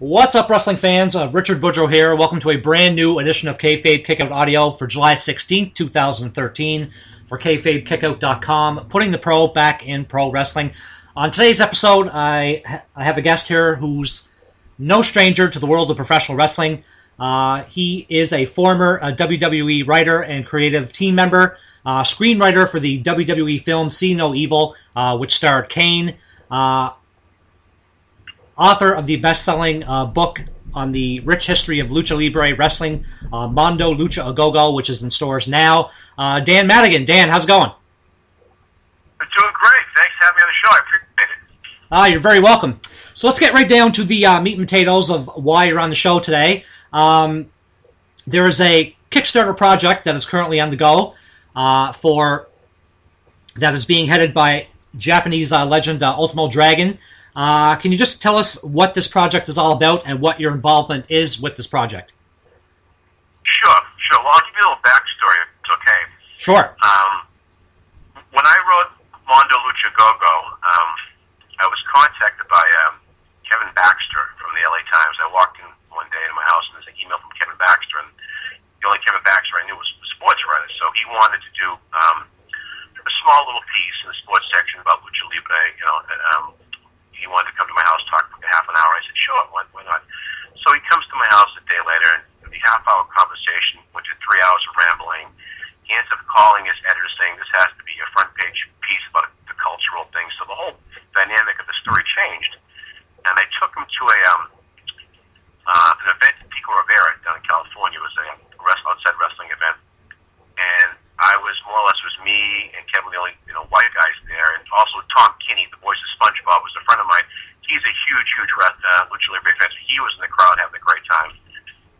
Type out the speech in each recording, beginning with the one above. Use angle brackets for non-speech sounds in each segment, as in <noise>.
What's up, wrestling fans? Uh, Richard Boudreau here. Welcome to a brand new edition of Kayfabe Kickout Audio for July 16th, 2013 for kayfabekickout.com, putting the pro back in pro wrestling. On today's episode, I, I have a guest here who's no stranger to the world of professional wrestling. Uh, he is a former uh, WWE writer and creative team member, uh, screenwriter for the WWE film See No Evil, uh, which starred Kane, uh, author of the best-selling uh, book on the rich history of lucha libre wrestling, Mondo Lucha A Go Go, which is in stores now. Dan Madigan, Dan, how's it going? I'm doing great. Thanks for having me on the show. I appreciate it. Ah, you're very welcome. So let's get right down to the meat and potatoes of why you're on the show today. Um, there is a Kickstarter project that is currently on the go uh, for that is being headed by Japanese uh, legend uh, Ultimo Dragon. Uh, can you just tell us what this project is all about and what your involvement is with this project? Sure, sure. Well, I'll give you a little backstory. It's okay. Sure. Um, when I wrote Mondo Lucha Go Go, um, I was contacted by um, Kevin Baxter from the LA Times. I walked in one day in my house, and there's an email from Kevin Baxter, and the only Kevin Baxter I knew was a sports writer. So he wanted to do um, a small little piece in the sports section about lucha libre. You know, um, he wanted to come to my house, talk for half an hour. I said, sure, why, why not? So he comes to my house a day later, and the half-hour conversation went to three hours of rambling. He ends up calling his editor saying this has to be a front-page piece about the cultural thing. So the whole dynamic of the story changed, and I took him to a um, uh, an event in Pico Rivera down in California. It was a outside wrestling event, and I was more or less was me and Kevin, the only you know white guys there, and also Tom Kenny, the voice of SpongeBob, was a friend of mine. He's a huge, huge uh, lucha libre fan. He was in the crowd having a great time.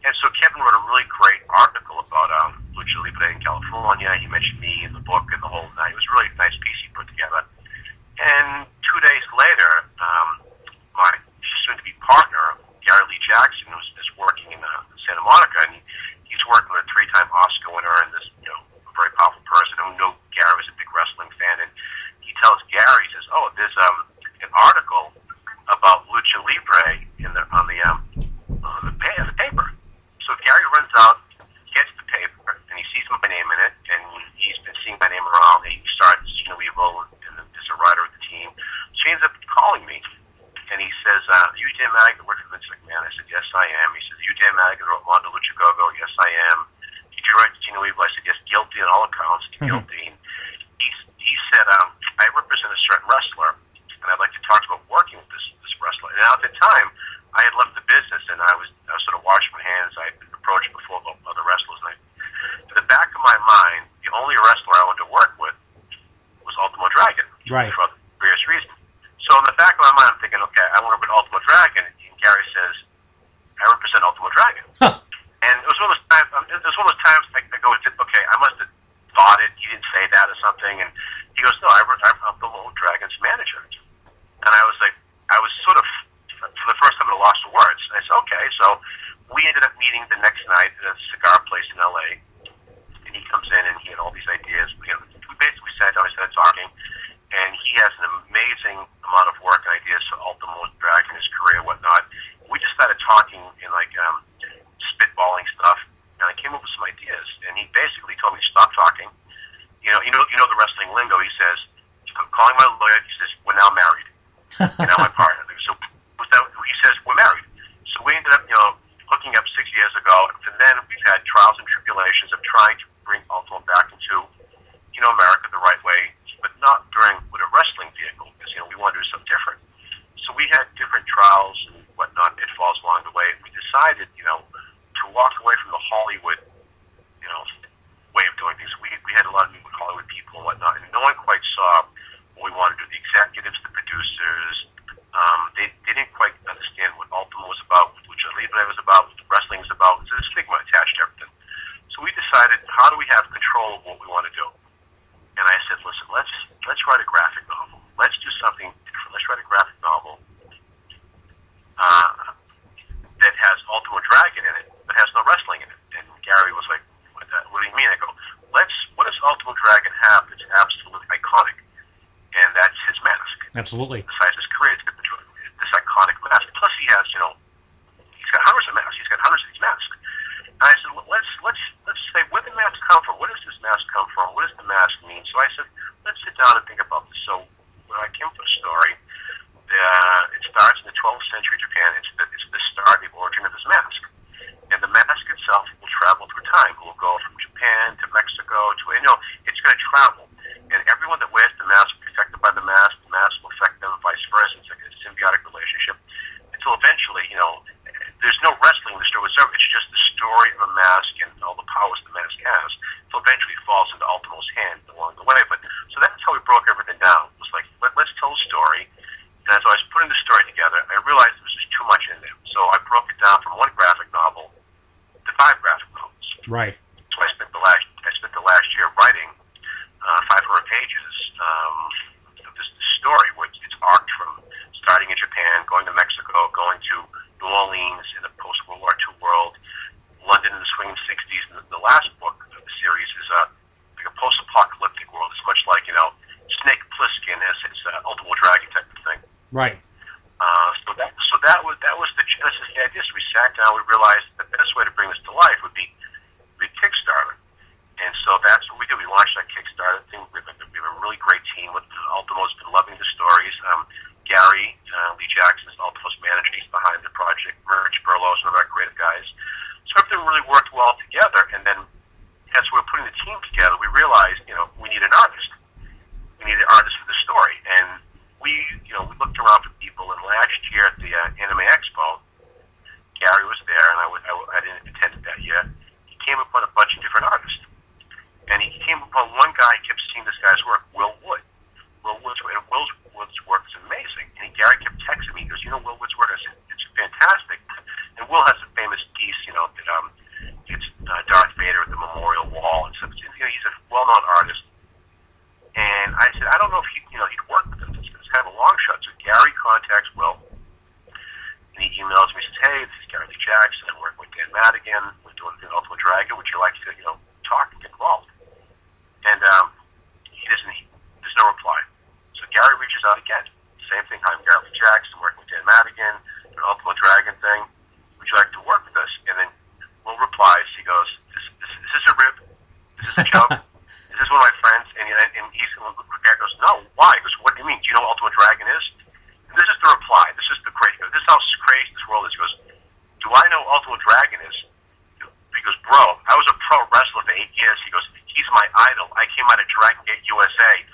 And so Kevin wrote a really great article about um, lucha libre in California. He mentioned me in the book and the whole night. It was a really nice piece he put together. And two days later, um, my soon-to-be partner Gary Lee Jackson was is working in uh, Santa Monica, and he, he's working with a three-time Oscar winner and this, you know, a very powerful person who knew Gary was a big wrestling fan, Absolutely. Besides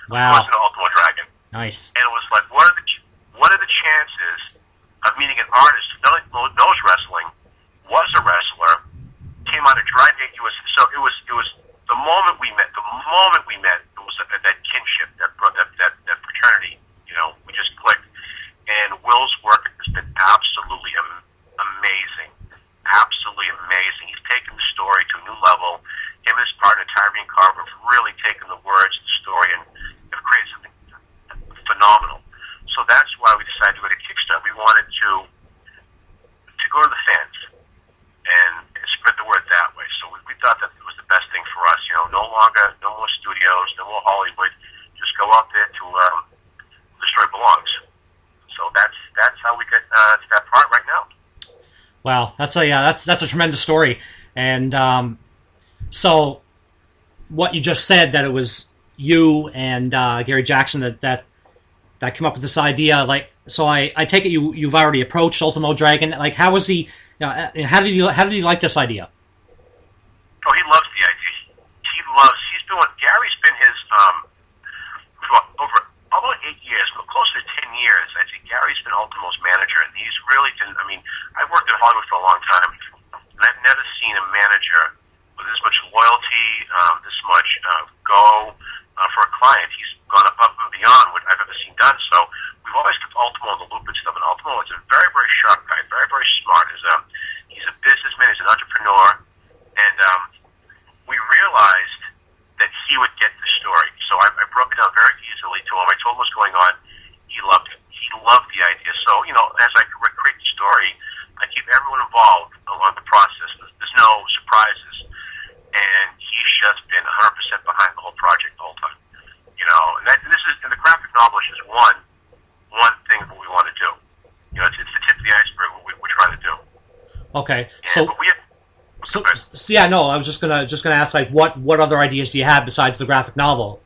Wow. Plus an Ultimo Dragon. Nice. And that's a yeah. that's that's a tremendous story, and um, so what you just said that it was you and uh, Gary Jackson that that that came up with this idea. Like, so I, I take it you you've already approached Ultimo Dragon. Like, how was he? Uh, how did you how did you like this idea? down very easily to him. I told him what's going on. He loved it. He loved the idea. So, you know, as I create the story, I keep everyone involved along the process. There's no surprises. And he's just been 100% behind the whole project the whole time. You know, and, that, and this is, and the graphic novel is just one, one thing that we want to do. You know, it's, it's the tip of the iceberg, what we, we're trying to do. Okay. And, so, we have, so, so yeah, no, I was just gonna just gonna ask like what what other ideas do you have besides the graphic novel?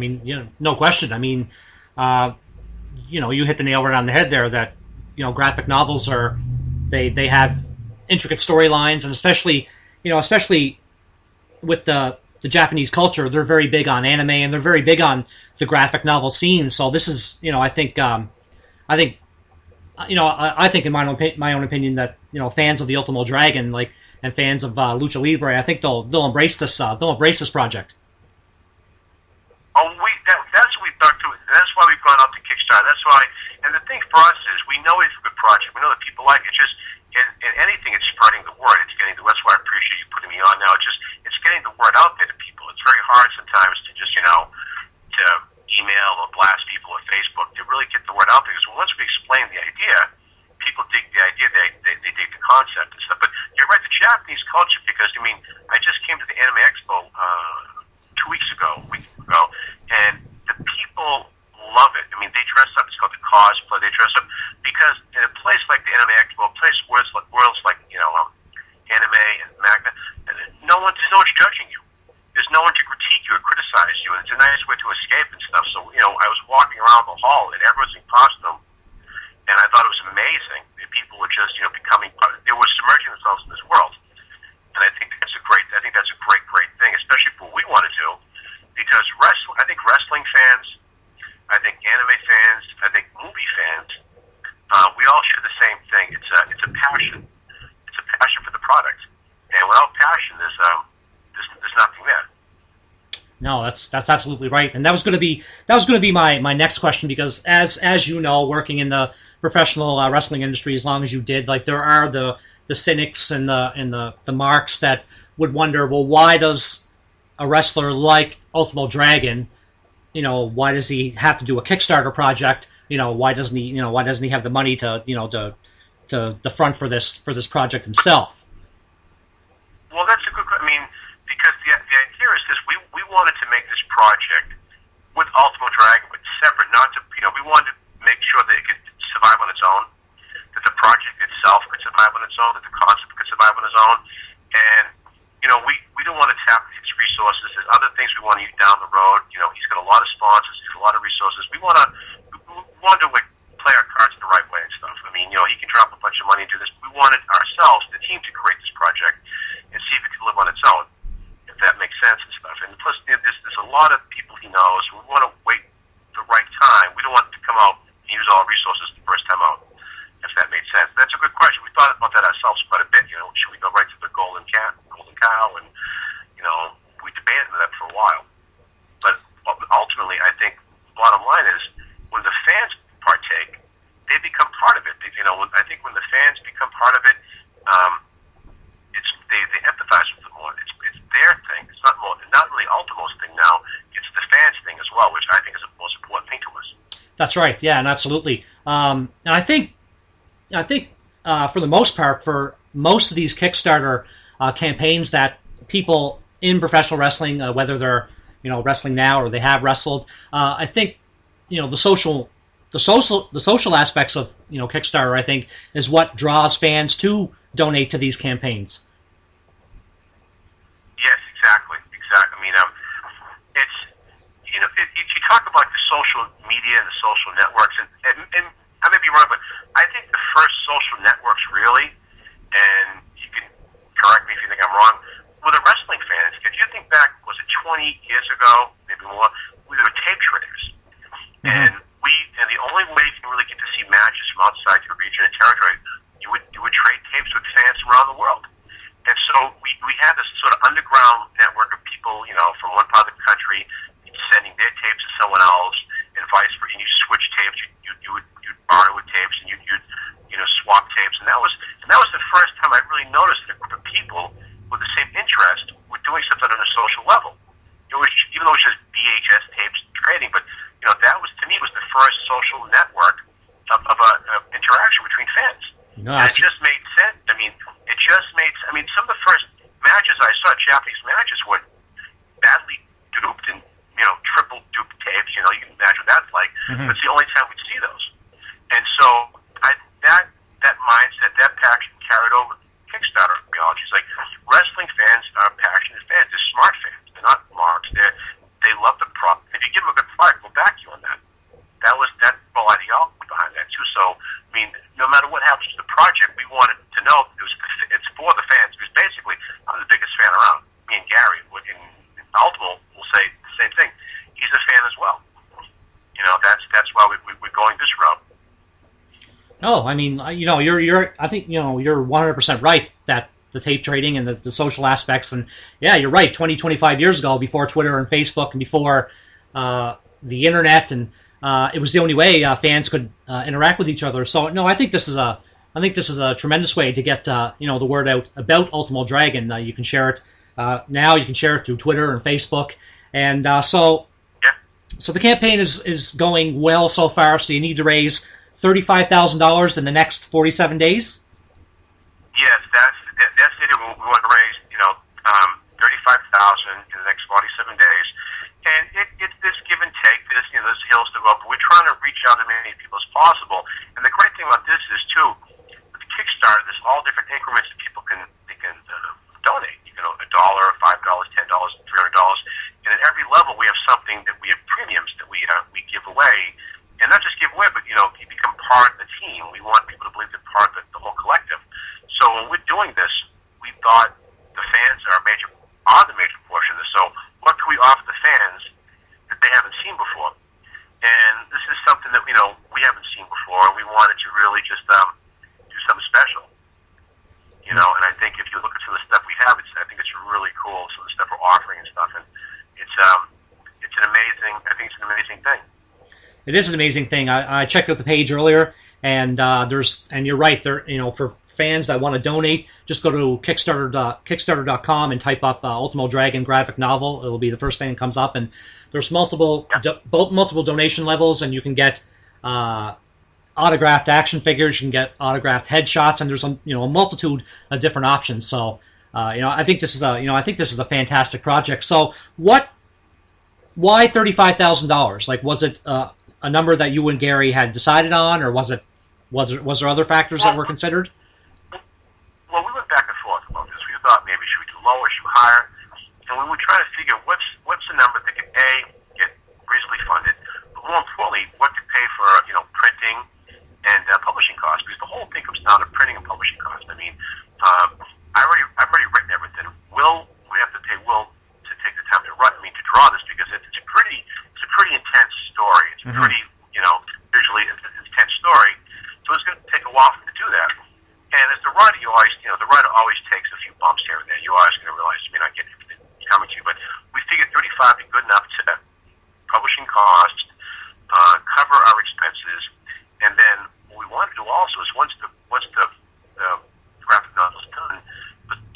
Mean, you know, no question. I mean, uh, you know, you hit the nail right on the head there. That you know, graphic novels are they they have intricate storylines, and especially you know, especially with the the Japanese culture, they're very big on anime and they're very big on the graphic novel scene. So this is, you know, I think, um, I think, you know, I, I think in my own my own opinion that you know fans of the Ultimo Dragon, like and fans of uh, Lucha Libre, I think they'll they'll embrace this uh, they'll embrace this project. Oh, we that, that's what we thought too. That's why we've gone out to Kickstarter. That's why, and the thing for us is we know it's a good project. We know that people like it. Just in, in anything, it's spreading the word. It's getting the. That's why I appreciate you putting me on now. It's just it's getting the word out there to people. It's very hard sometimes to just you know to email or blast people on Facebook to really get the word out there. Because once we explain the idea, people dig the idea. They they, they dig the concept and stuff. But you're right. The Japanese culture, because I mean, I just came to the Anime Expo uh, two weeks ago, a week ago, and the people love it. I mean, they dress up. It's called the cosplay. They dress up because in a place like the Anime Expo, a place where it's like worlds like you know um, anime and magna, no one there's no one's judging you. There's no one to critique you or criticize you, and it's a nice way to escape and stuff. So you know, I was walking around the hall and everyone's in costume, and I thought it was amazing that people were just you know becoming they were submerging themselves in this world, and I think that's a great I think that's a great great thing, especially for what we want to do, because wrestling I think wrestling fans, I think anime fans, I think movie fans, uh, we all share the same thing. It's a it's a passion, it's a passion for the product, and without passion, there's um there's, there's nothing there. No, that's absolutely right, and that was going to be that was going to be my, my next question because as as you know, working in the professional uh, wrestling industry as long as you did, like there are the the cynics and the and the the marks that would wonder, well, why does a wrestler like Ultimo Dragon, you know, why does he have to do a Kickstarter project? You know, why doesn't he, you know, why doesn't he have the money to, you know, to to the front for this for this project himself? Well, that's a good. I mean, because the the idea is this: we we wanted to make this project with Ultimo Dragon, but separate, not to you know, we wanted to make sure that it could survive on its own, that the project itself could survive on its own, that the concept could survive on its own, and you know, we we don't want to tap his resources. There's other things we want to use down the road. You know, he's got a lot of sponsors, he's got a lot of resources. We want to we want to play our cards the right way and stuff. I mean, you know, he can drop a bunch of money into this. We wanted ourselves, the team, to create this project and see if it could live on its own, that makes sense and stuff. And plus, there's there's a lot of people he knows. We want to wait the right time. We don't want to come out and use all resources the first time out, if that made sense. That's a good question. We thought about that ourselves quite a bit. You know, should we go right to the golden cat, golden cow, and you know, we debated that for a while. But ultimately, I think bottom line is when the fans partake, they become part of it. They, you know, I think when the fans become part of it, um, it's they, they empathize with it more. It's, it's their thing. It's not more, not really Ultimo's thing now. It's the fans' thing as well, which I think is the most important thing to us. That's right. Yeah, and absolutely. Um, and I think, I think uh, for the most part, for most of these Kickstarter uh, campaigns that people in professional wrestling, uh, whether they're you know wrestling now or they have wrestled, uh, I think you know the social, the social, the social aspects of you know Kickstarter, I think, is what draws fans to donate to these campaigns. Yes, exactly, exactly. I mean, um, it's you know, if, if you talk about the social media and the social networks, and, and, and I may be wrong, but I think the first social networks really, and you can correct me if you think I'm wrong, were the wrestling fans. If you think back, was it 20 years ago, maybe more, we were tape traders. Mm-hmm. And we, and the only way you can really get to see matches from outside your region and territory, you would, you would trade tapes with fans around the world. And so we, we had this sort of underground network of people, you know, from one part of the country sending their tapes to someone else and vice versa. And you switch tapes. You, you, you would you'd borrow with tapes and you, you'd you know swap tapes. And that was and that was the first time I really noticed that a group of people with the same interest were doing something on a social level. It was even though it was just VHS tapes trading, but you know that was to me was the first social network of, of a of interaction between fans. No, and it just made sense. I mean, it just made. I mean, some of the first matches I saw, Japanese matches, were badly duped and you know, triple dupe tapes. You know, you can imagine what that's like. Mm-hmm. It's the only time we'd see those. And so I, that that mindset, that passion carried over Kickstarter theology. It's like wrestling fans are passionate fans. They're smart fans. They're not marks. They they love the product. If you give them a good product, they'll back you on that. That was that whole ideology behind that too. So I mean, no matter what happens to the project, we wanted to know it was it's for the fans because basically I'm the biggest fan around. Me and Gary, in will say same thing. He's a fan as well. You know, that's that's why we, we, we're going this route. No, I mean, you know, you're you're. I think you know you're 100 percent right that the tape trading and the, the social aspects and yeah, you're right. 20, 25 years ago, before Twitter and Facebook and before uh, the internet, and uh, it was the only way uh, fans could uh, interact with each other. So no, I think this is a I think this is a tremendous way to get uh, you know the word out about Ultimo Dragon. Uh, you can share it now. You can share it through Twitter and Facebook. And uh, so, yeah. so the campaign is is going well so far. So you need to raise thirty five thousand dollars in the next forty seven days. Yes, that's that, that's it. We want to raise you know um, thirty five thousand in the next forty seven days, and it, it's this give and take. This you know this hills to go up. We're trying to reach out to many people as possible. And the great thing about this is too, with the Kickstarter, there's all different increments that people can they can uh, donate. You know, a dollar, five dollars, ten dollars, three hundred dollars and at every level, we have something that we have premiums that we uh, we give away, and not just give away, but you know, you become part of the team. We want people to believe they're part of the, the whole collective. So when we're doing this, we thought the fans are a major are the major portion of this. So what can we offer the fans that they haven't seen before? And this is something that you know we haven't seen before, we wanted to really just um, do something special. You know, and I think if you look at some of the stuff we have, it's I think it's really cool. Some of the stuff we're offering and stuff, and it's um, it's an amazing. I think it's an amazing thing. It is an amazing thing. I, I checked out the page earlier, and uh, there's and you're right. There, you know, for fans that want to donate, just go to Kickstarter Kickstarter.com and type up uh, Ultimo Dragon graphic novel. It'll be the first thing that comes up, and there's multiple yeah. do, multiple donation levels, and you can get. Uh, autographed action figures. You can get autographed headshots, and there's a you know a multitude of different options. So uh, you know, I think this is a you know I think this is a fantastic project. So what? Why thirty five thousand dollars? Like, was it uh, a number that you and Gary had decided on, or was it was there, was there other factors that were considered? Well, we went back and forth about this. We thought maybe should we do lower, should we higher, and we were trying to figure what's what's the number that can a get reasonably funded, but more importantly, what to pay for you know printing and uh, publishing costs because the whole thing comes down to printing and publishing costs. I mean. Um, I already I've already written everything. Will we have to pay Will to take the time to? I mean to draw this because it's, it's a pretty it's a pretty intense story. It's mm-hmm. pretty you know visually intense story. So it's going to take a while for him to do that. And as the writer, you always you know the writer always takes a few bumps here and there. You always going to realize you may not get everything coming to you, but we figured 35 be good enough to publishing costs, uh, cover our expenses, and then what we want to do also is once the once the, the graphic novel is done,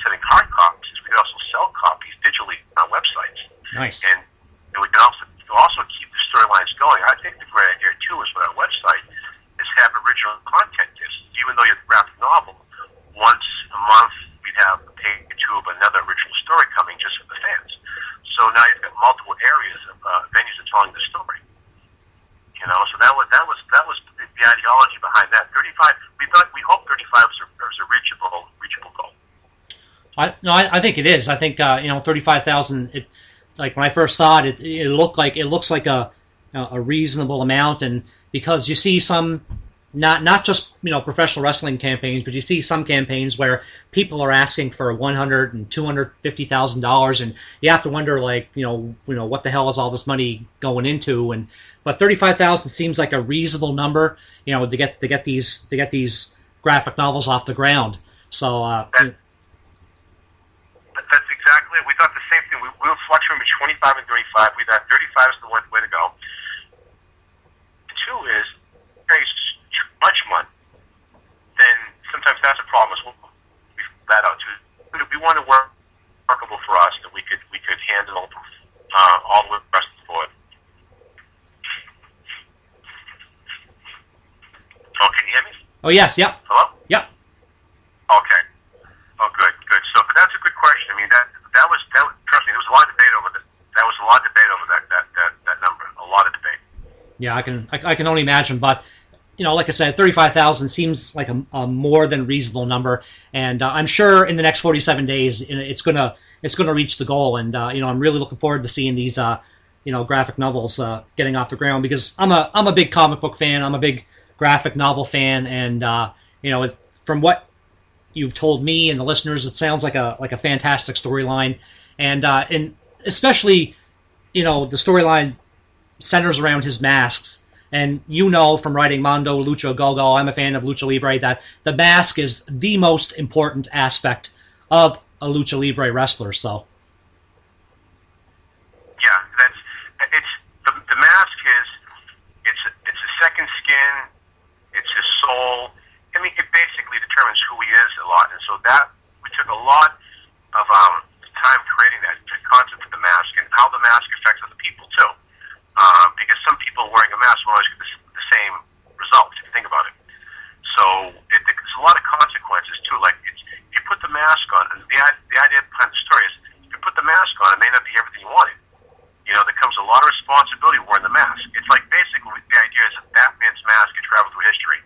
selling hard copies we can also sell copies digitally on websites. Nice. And, and we can also also keep the storylines going. I think the great idea too is with our website is have original content discs. Even though you have a graphic novel, once a month we'd have a page or two of another original story coming just for the fans. So now you've got multiple areas of uh, venues of telling the story. You know, so that was that was that was the, the ideology behind that. Thirty five. We thought we hoped thirty five was a, was a reachable reachable goal. I no, I, I think it is. I think uh, you know, thirty five thousand. Like when I first saw it, it, it looked like it looks like a a reasonable amount, and because you see some not not just you know professional wrestling campaigns, but you see some campaigns where people are asking for one hundred and two hundred fifty thousand dollars, and you have to wonder like you know you know what the hell is all this money going into? And but thirty five thousand seems like a reasonable number, you know, to get to get these to get these graphic novels off the ground. So uh, that, that's. We thought the same thing. We, we were fluctuating between twenty five and thirty five. We thought thirty five is the one way to go. Two is very much money, then sometimes that's a problem. So we that out too. We want to work workable for us that we could we could handle uh, all the rest of the board. Oh, can you hear me? Oh yes, yep. Hello. Yep. Okay. Oh, good, good. So, but that's a good question. I mean, that was that. Trust me, there was a lot of debate over that. That was a lot of debate over that that that, that number. A lot of debate. Yeah, I can I, I can only imagine, but you know, like I said, thirty-five thousand seems like a, a, more than reasonable number, and uh, I'm sure in the next forty-seven days it's gonna it's gonna reach the goal, and uh, you know, I'm really looking forward to seeing these uh, you know graphic novels uh, getting off the ground because I'm a I'm a big comic book fan, I'm a big graphic novel fan, and uh, you know, from what you've told me and the listeners, it sounds like a like a fantastic storyline, and uh, and especially you know the storyline centers around his masks and you know from writing Mondo Lucha Gogo, I'm a fan of Lucha Libre, that the mask is the most important aspect of a Lucha Libre wrestler. So. Yeah, that's it's the, the mask is it's a, it's a second skin, it's his soul. I mean, it basically determines who he is a lot, and so that we took a lot of um, time creating that the concept of the mask and how the mask affects other people too uh, because some people wearing a mask will always get the, the same results. If you think about it, so it, there's a lot of consequences too. Like it's, if you put the mask on, and the the idea behind the story is if you put the mask on, it may not be everything you wanted. You know, there comes a lot of responsibility wearing the mask. It's like basically the idea is that that man's mask can travel through history.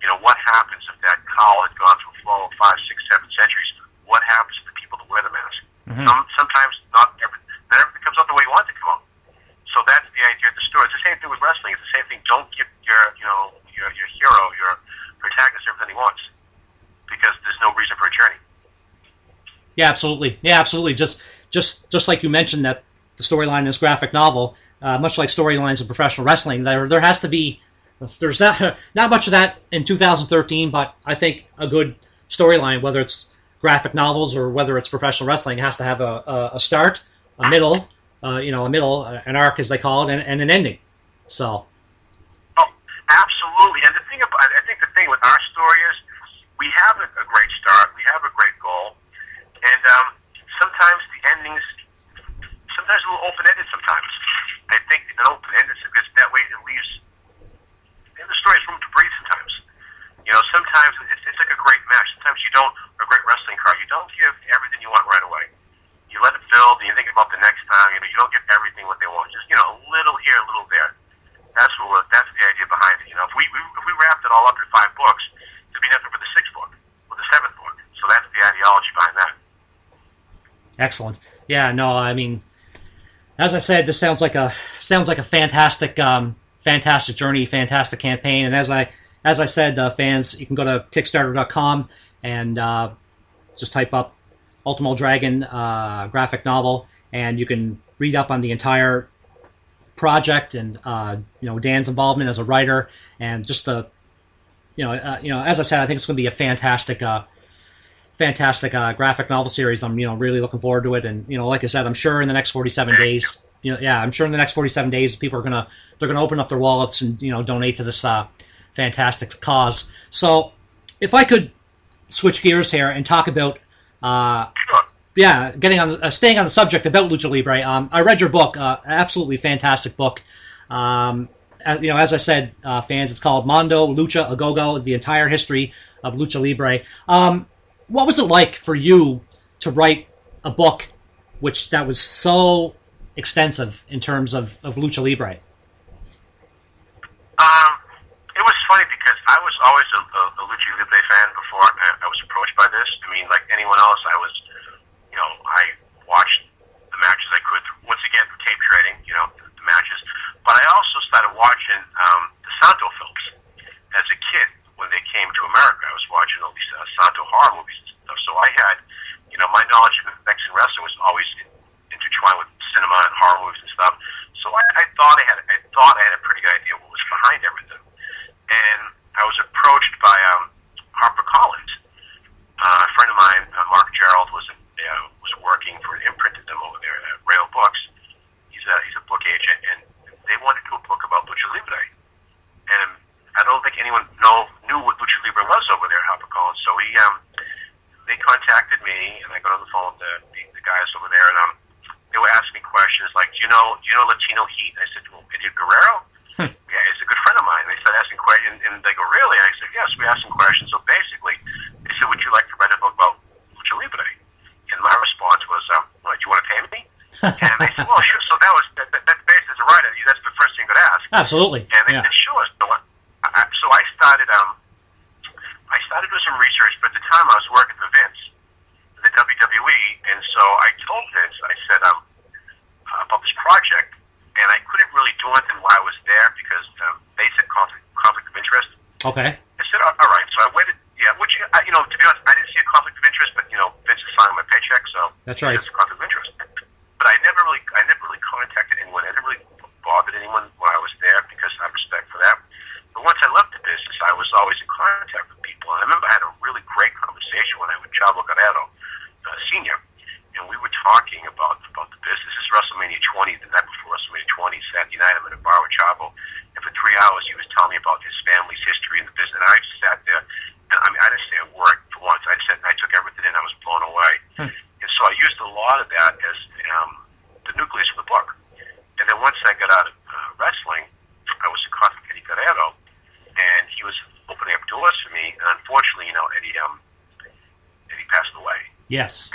You know, what happens if that cowl had gone through a flow of five, six, seven centuries? What happens to the people that wear the mask? Mm-hmm. Some, sometimes not every, not everything comes out the way you want it to come out. So that's the idea of the story. It's the same thing with wrestling. It's the same thing. Don't give your, you know, your, your hero, your protagonist everything he wants because there's no reason for a journey. Yeah, absolutely. Yeah, absolutely. Just, just, just like you mentioned that the storyline in this graphic novel, uh, much like storylines in professional wrestling, there, there has to be, there's not, <laughs> not much of that in 2013, but I think a good storyline, whether it's graphic novels or whether it's professional wrestling, has to have a, a, a start, a middle, uh, you know, a middle, an arc as they call it, and, and an ending. So. Oh, absolutely. And the thing about, I think the thing with our story is, we have a, a great start, we have a great goal, and um, sometimes the endings, sometimes a little open-ended. Sometimes I think an open-ended because that way it leaves, and the story room to breathe. Sometimes, you know, sometimes it's, it's like a great match. Sometimes you don't, a great wrestling card. You don't give everything you want right away you let it build, and you think about the next time. You know, you don't get everything what they want. Just you know, a little here, a little there. That's what. That's the idea behind it. You know, if we, we if we wrapped it all up in five books, there'd be nothing for the sixth book or the seventh book. So that's the ideology behind that. Excellent. Yeah. No. I mean, as I said, this sounds like a sounds like a fantastic, um, fantastic journey, fantastic campaign. And as I as I said, uh, fans, you can go to Kickstarter.com and uh, just type up Ultimo Dragon uh, graphic novel, and you can read up on the entire project and uh, you know Dan's involvement as a writer and just the you know uh, you know as I said I think it's going to be a fantastic uh, fantastic uh, graphic novel series. I'm you know really looking forward to it, and you know like I said I'm sure in the next 47 days you know yeah I'm sure in the next 47 days people are gonna they're gonna open up their wallets and you know donate to this uh, fantastic cause. So if I could switch gears here and talk about uh, yeah, getting on, uh, staying on the subject about lucha libre. Um, I read your book, uh, absolutely fantastic book. Um, as, you know, as I said, uh, fans, it's called Mondo Lucha A Go Go: The Entire History of Lucha Libre. Um, what was it like for you to write a book which that was so extensive in terms of, of lucha libre? Um, it was funny because I was always a, a, a lucha libre fan before I was approached by this. I mean, like anyone else, I was, you know, I watched the matches I could. Once again, tape trading, you know, the matches. But I also started watching um, the Santo films as a kid when they came to America. I was watching all these uh, Santo horror movies and stuff, so I had, you know, my knowledge of Mexican wrestling was always in, intertwined with cinema and horror movies and stuff. So I, I thought I had, I thought I had a pretty good idea what was behind everything, and I was approached by um, Harper Collins, uh, a friend of mine, uh, Mark Gerald, was uh, was working for an imprint of them over there at Rayo Books. He's a he's a book agent, and they wanted to do a book about Lucha Libre, and I don't think anyone know knew what Lucha Libre was over there at Harper Collins. So he um, they contacted me, and I got on the phone with the, the, the guys over there, and um, they were asking me questions like, "Do you know, do you know Latino Heat?" And I said, "Well, Eddie Guerrero." Hmm. Yeah, he's a good friend of mine. They started asking questions, and they go, "Really?" And I said, "Yes." We asked some questions. So basically, they said, "Would you like to write a book about Lucha Libre?" And my response was, um, "Well, do you want to pay me?" and they said, "Well, sure." So that was that, that, that's basically as a writer. That's the first thing you could ask. Absolutely. And they Yeah. said, sure. So I, so I started, um, I started doing some research, but at the time I was working for Vince, the WWE, and so I told Vince, I said, um, about this project, and I couldn't really do anything while I was there because um, they said conflict, conflict of interest. Okay. I said, all right. So I waited. Yeah, which I, you know, to be honest, I didn't see a conflict of interest, but you know, Vince is signing my paycheck, so That's right. it's a conflict of interest. But I never really, I never really contacted anyone. I never really bothered anyone when I was there because I respect for that. But once I left the business, I was always in contact with people. And I remember I had a really great conversation when I was with Chavo Guerrero, uh, senior, and we were talking about about the business. This is WrestleMania 20, the night before WrestleMania 20, Saturday night. I'm in a bar with Chavo, and for three hours he was telling me about his family's history in the business. And I just sat there, and I mean, I didn't say a word for once. I just said, I took everything in. I was blown away. Hmm. And so I used a lot of that as um, the nucleus of the book. And then once I got out of uh, wrestling, I was in contact with Eddie Guerrero, and he was opening up doors for me. And unfortunately, you know, Eddie um, Eddie passed away, Yes.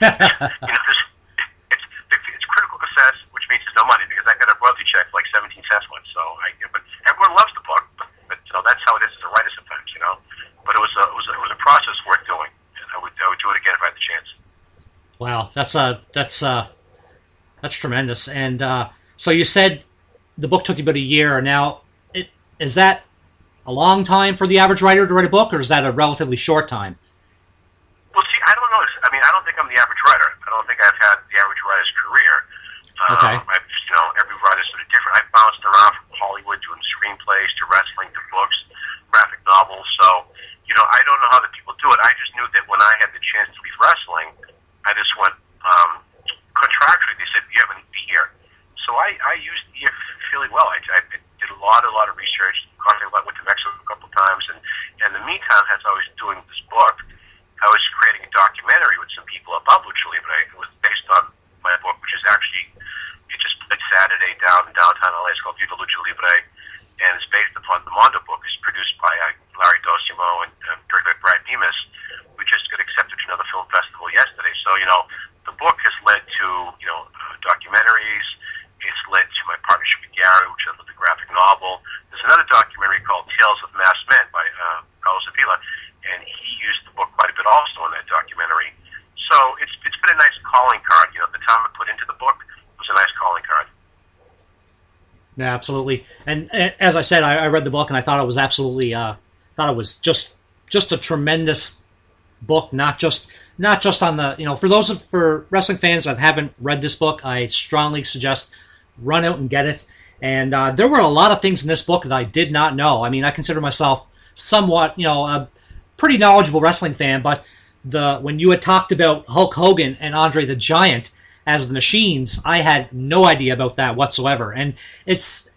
You know, it's it's critical success, which means there's no money because I got a royalty check for like 17 cents once. So I, but everyone loves the book, but, you that's how it is as a writer sometimes, you know. But it was a, it was a, it was a process worth doing. And I would I would do it again if I had the chance. Wow. That's uh that's uh that's tremendous. And uh, so you said the book took you about a year. Now, it, is that a long time for the average writer to write a book, or is that a relatively short time? Well, see, I don't know. I mean, I don't think I'm the average writer. I don't think I've had the average writer's career. Um, Okay. I've, you know, every writer's sort of different. I've bounced around from Hollywood doing screenplays to wrestling to books, graphic novels. So, you know, I don't know how the people do it. I just knew that when I had the chance to leave wrestling, I just went um, contractually. They said, "You have a year." So I, I used the year fairly well. I, I did a lot, a lot of research. Contacted, went to Mexico a couple of times, and, and in the meantime, as I was doing this book, I was creating a documentary with some people about Lucha Libre. It was based on my book, which is actually LA. It's called Viva Lucha Libre, and it's based upon the Mondo book. It's produced by uh, Larry Dosimo and um, directed by Brad Bemis. We just got accepted to another film festival yesterday. So you know, the book has led to you know uh, documentaries. It's led to my partnership with Gary, which is the graphic novel. There's another documentary called Tales of Masked Men by uh, Carlos Avila, and he used the book quite a bit also in that documentary. So it's it's been a nice calling card. You know, the time I put into the book was a nice calling card. Yeah, absolutely. And as I said, I, I, read the book and I thought it was absolutely, uh, thought it was just just a tremendous book. Not just not just on the you know for those of, for wrestling fans that haven't read this book, I strongly suggest run out and get it. And uh, there were a lot of things in this book that I did not know. I mean, I consider myself somewhat, you know, a pretty knowledgeable wrestling fan, but the when you had talked about Hulk Hogan and Andre the Giant as the machines, I had no idea about that whatsoever. And it's,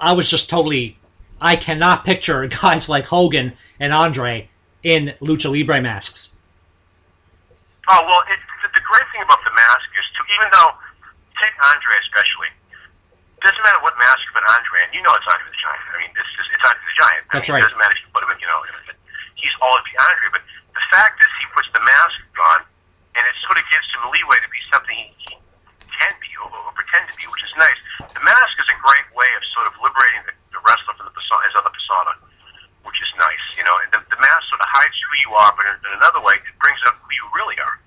I was just totally, I cannot picture <laughs> guys like Hogan and Andre in lucha libre masks. Oh well, it, the, the great thing about the mask is to even though take Andre especially. Doesn't matter what mask you put Andre, and you know it's Andre the Giant. I mean, it's just it's Andre the Giant. That's I mean, right. It doesn't matter if you put him in, you know, he's always be Andre. But the fact is, he puts the mask on, and it sort of gives him leeway to be something he can be or, or pretend to be, which is nice. The mask is a great way of sort of liberating the, the wrestler from the persona, his other persona, which is nice. You know, and the, the mask sort of hides who you are, but in, in another way, it brings up who you really are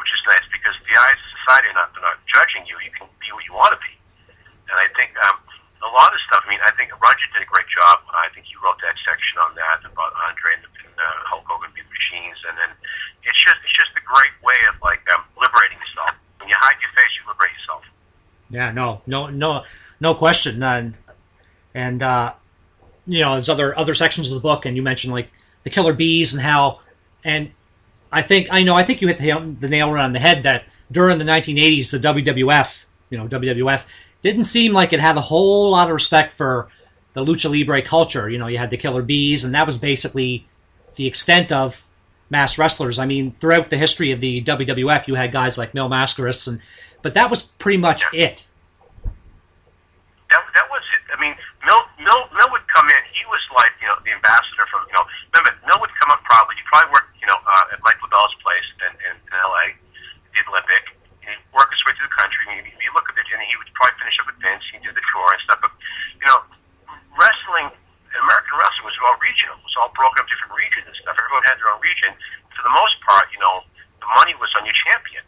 which is nice because the eyes of society are not, they're not judging you. You can be what you want to be. And I think um, a lot of stuff, I mean, I think Roger did a great job. I think he wrote that section on that about Andre and, and uh, Hulk Hogan being machines. And then it's just it's just a great way of like um, liberating yourself. When you hide your face, you liberate yourself. Yeah, no, no, no, no question. And, and uh, you know, there's other other sections of the book, and you mentioned like the killer bees and how, and I think I know. I think you hit the, the nail right on the head that during the 1980s, the WWF, you know, WWF didn't seem like it had a whole lot of respect for the lucha libre culture. You know, you had the Killer Bees, and that was basically the extent of mass wrestlers. I mean, throughout the history of the WWF, you had guys like Mil Mascaras, and but that was pretty much it. That that was it. I mean, Mil Mil Mil would come in. He was like you know the ambassador from you know. Remember, Mil would come up probably. He probably worked you know uh, at Mike LeBell's place in, in, in L.A. Did Olympic. And he'd work his way through the country. And if you look at it, and he would probably finish up with Vince. He'd do the tour and stuff. But you know, wrestling, American wrestling was all regional. It was all broken up different regions and stuff. Everyone had their own region. For the most part, you know, the money was on your champion.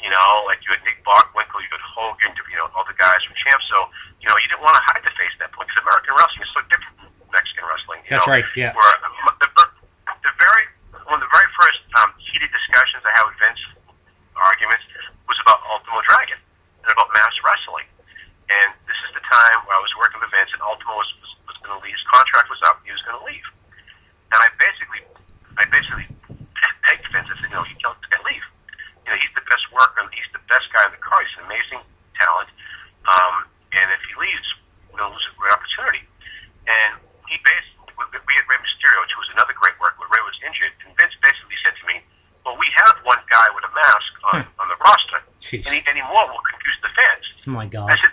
You know, like you had Nick Bockwinkel, you had Hogan, you know, all the guys from Champ. So, you know, you didn't want to hide the face at that point because American wrestling is so different from Mexican wrestling. You That's know, right, yeah. Where um, the, the very one of the very first um, heated discussions I had with Vince arguments was about Ultimo Dragon and about mass wrestling. And this is the time where I was working with Vince, and Ultimo was was, was going to leave. His contract was up. He was going to leave. And I basically, I basically pegged Vince. I said, you know, you don't leave. You know, he's the best worker. and He's the best guy in the car. He's an amazing talent. Um, and if he leaves, we're going to lose a great opportunity. And he basically, we, had Rey Mysterio, which was another great work, but Rey was injured. And Vince basically said to me, well, we have one guy with a mask on, on the roster. Jeez. Any, any more will confuse the fans. Oh my God. I said,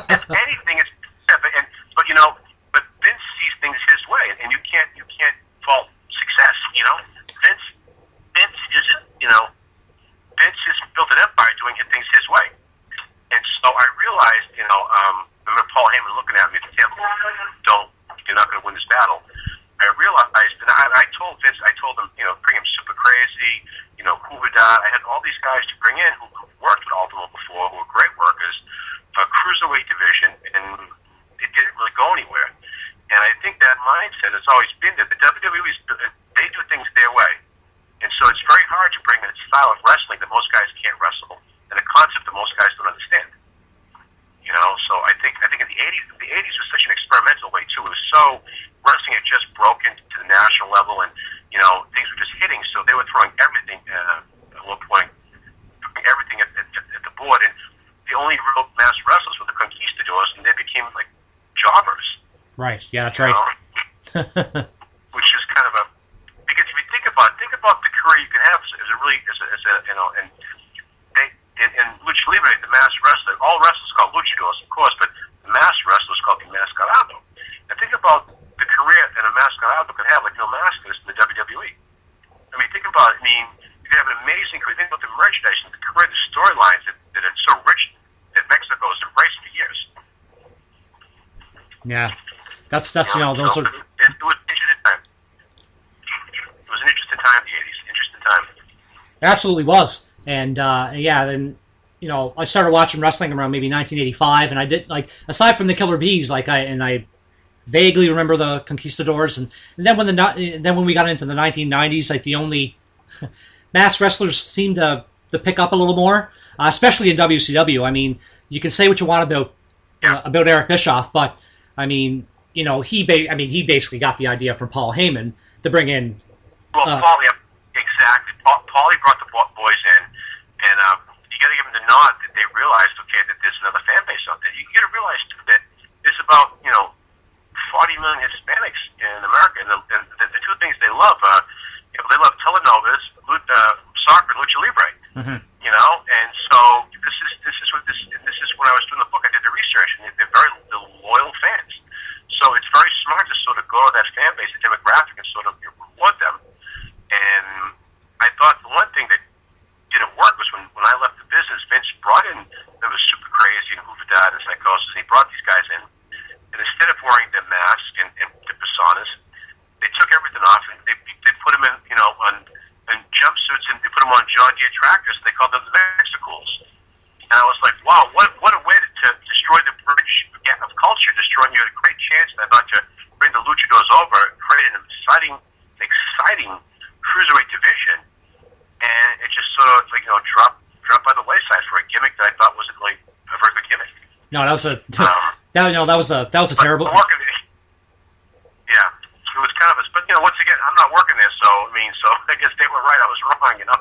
Yeah, that's <laughs> right. <laughs> know? which is kind of a because if you think about think about the career you can have as a really as a, as a you know and they lucha libre, the masked wrestler, all wrestlers called luchadors, of course, but the masked wrestler is called the mascarado. And think about the career that a mascarado could have, like Mil Mascaras in the WWE. I mean, think about it. I mean, you could have an amazing career. Think about the merchandise and the career, the storylines that, that are so rich that Mexico has embraced for years. Yeah, that's that's you know those are. It, was an interesting time. It was an interesting time, the '80s. Interesting time. It absolutely was, and uh, yeah, then you know I started watching wrestling around maybe 1985, and I did like aside from the Killer Bees, like I and I vaguely remember the Conquistadors, and, and then when the then when we got into the 1990s, like the only <laughs> mass wrestlers seemed to to pick up a little more, uh, especially in WCW. I mean, you can say what you want about uh, about Eric Bischoff, but I mean, you know, he ba- I mean, he basically got the idea from Paul Heyman to bring in Well, Uh, Paulie, exactly. Pa- Paulie brought the boys in, and um, you got to give them the nod that they realized, okay, that there's another fan base out there. You got to realize too that there's about you know 40 million Hispanics in America, and the, and the, the two things they love, uh, you know, they love telenovelas, uh, soccer, and lucha libre. Mhm. You know, and so this is this is what this this is when I was doing the book, I did the research, and they're very they're loyal fans. So it's very smart to sort of go to that fan base, the demographic, and sort of reward them. And I thought the one thing that didn't work was when, when I left the business, Vince brought in, that was super crazy and Juvi and Psicosis, and he brought these guys in. And instead of wearing their masks and, and the personas, they took everything off and they, they put them in, you know, on, in jumpsuits and they put them on John Deere tractors. And they called them the Mexicools. And I was like, wow, what what a way to destroy the bridge of culture, destroying you had a great chance. And I thought to bring the luchadors over, create an exciting, exciting cruiserweight division, and it just sort of like you know dropped dropped by the wayside for a gimmick that I thought wasn't really a very good gimmick. No, that was a <laughs> Um, that you know that was a that was a terrible. the work of it, <laughs> yeah, it was kind of a. But you know, once again, I'm not working there, so I mean, so <laughs> I guess they were right. I was wrong, you know.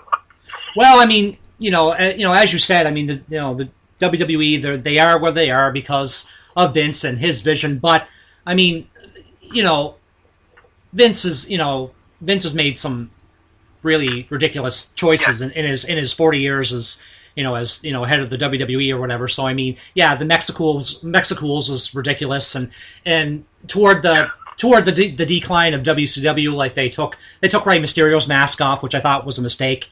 Well, I mean, you know, uh, you know, as you said, I mean, the, you know, the WWE they're, they are where they are because of Vince and his vision. But I mean, you know, Vince is you know Vince has made some really ridiculous choices in, in his in his forty years as you know as you know head of the WWE or whatever. So I mean, yeah, the Mexicools Mexicools is ridiculous, and and toward the toward the de- the decline of WCW, like they took they took Rey Mysterio's mask off, which I thought was a mistake,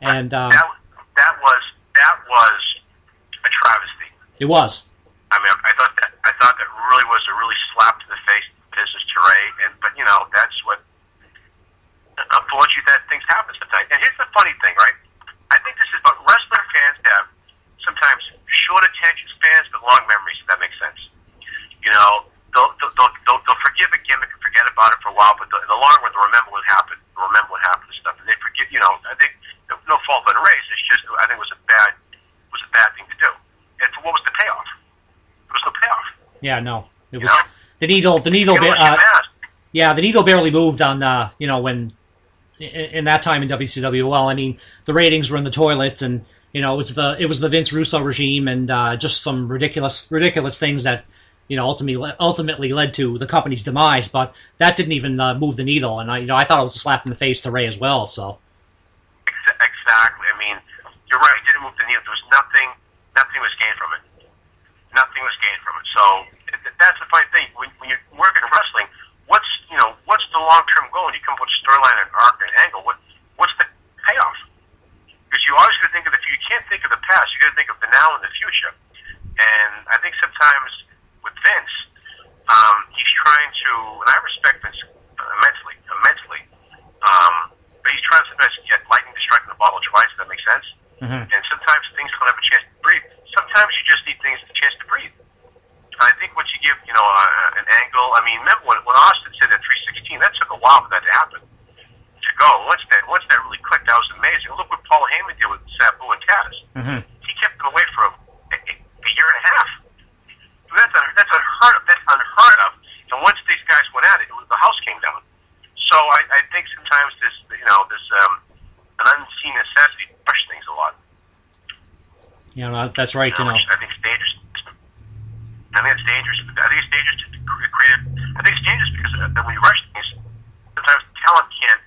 and um, that that was that was a travesty. it was. I mean, I thought that I thought that really was a really slap to the face business to Ray, and but you know that's what unfortunately that things happen sometimes. And here's the funny thing, right? I think this is what wrestling fans have sometimes short attention spans but long memories. If that makes sense. You know, they'll they'll, they'll, they'll, forgive a gimmick and forget about it for a while, but in the long run, they'll remember what happened. They'll remember what happened and stuff, and they forget. You know, I think no fault on Ray's. It's just I think it was a bad was a bad thing to do. And for what was the payoff? There was no payoff. Yeah, no, it You was know? the needle. The needle. Ba- Uh, yeah, the needle barely moved on. Uh, you know when in, in that time in WCW. Well, I mean the ratings were in the toilet, and you know it was the it was the Vince Russo regime, and uh, just some ridiculous ridiculous things that you know ultimately ultimately led to the company's demise. But that didn't even uh, move the needle, and I you know I thought it was a slap in the face to Ray as well. So Ex- Exactly. You're right. Didn't move the needle. There was nothing. Nothing was gained from it. Nothing was gained from it. So that's the funny thing. When, when you're working in wrestling, what's you know what's the long term goal? And you come up with a storyline, and arc, and angle. What what's the payoff? Because you always got to think of the future. You can't think of the past. You got to think of the now and the future. And I think sometimes with Vince, um, he's trying to, and I respect Vince immensely, immensely. Um, but he's trying to get lightning to strike in the bottle twice. If that makes sense. Mhm. And sometimes things don't have a chance to breathe. Sometimes you just need things a chance to breathe. And I think once you give, you know, uh, an angle. I mean, remember when, when Austin said at 316, that took a while for that to happen. To go once that once that really clicked, that was amazing. Look what Paul Heyman did with Sabu and Taz. Mhm. He kept them away for a, a, a year and a half. That's un, that's unheard of. That's unheard of. And once these guys went at it, it was, the house came down. So I, I think sometimes this, you know, this um, an unseen necessity pushes things a lot. you know that's right. You know. I think it's dangerous. I think it's dangerous. I think it's dangerous to create. I think it's dangerous because uh, when you rush things, sometimes talent can't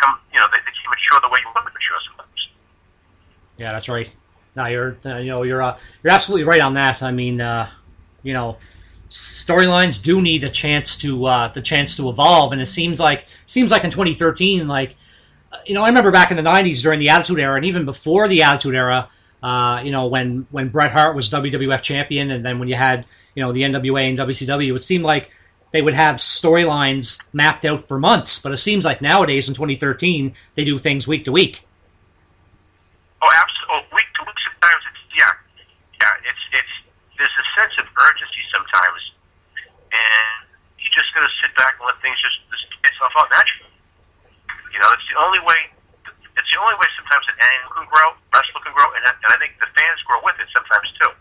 come. You know, they, they can't mature the way you want them to mature sometimes. Yeah, that's right. No, you're uh, you know you're uh, you're absolutely right on that. I mean, uh, you know, storylines do need a chance to uh, the chance to evolve, and it seems like seems like in 2013, like you know, I remember back in the '90s during the Attitude Era, and even before the Attitude Era, uh, you know, when when Bret Hart was WWF champion, and then when you had you know the NWA and WCW, it seemed like they would have storylines mapped out for months. But it seems like nowadays in 2013, they do things week to week. Oh, absolutely. Oh, week to week. Sometimes it's yeah, yeah. It's it's there's a sense of urgency sometimes, and you just to sit back and let things just, just itself out naturally. You know, it's the only way. It's the only way sometimes an angle can grow, wrestler can grow, and, and I think the fans grow with it sometimes too.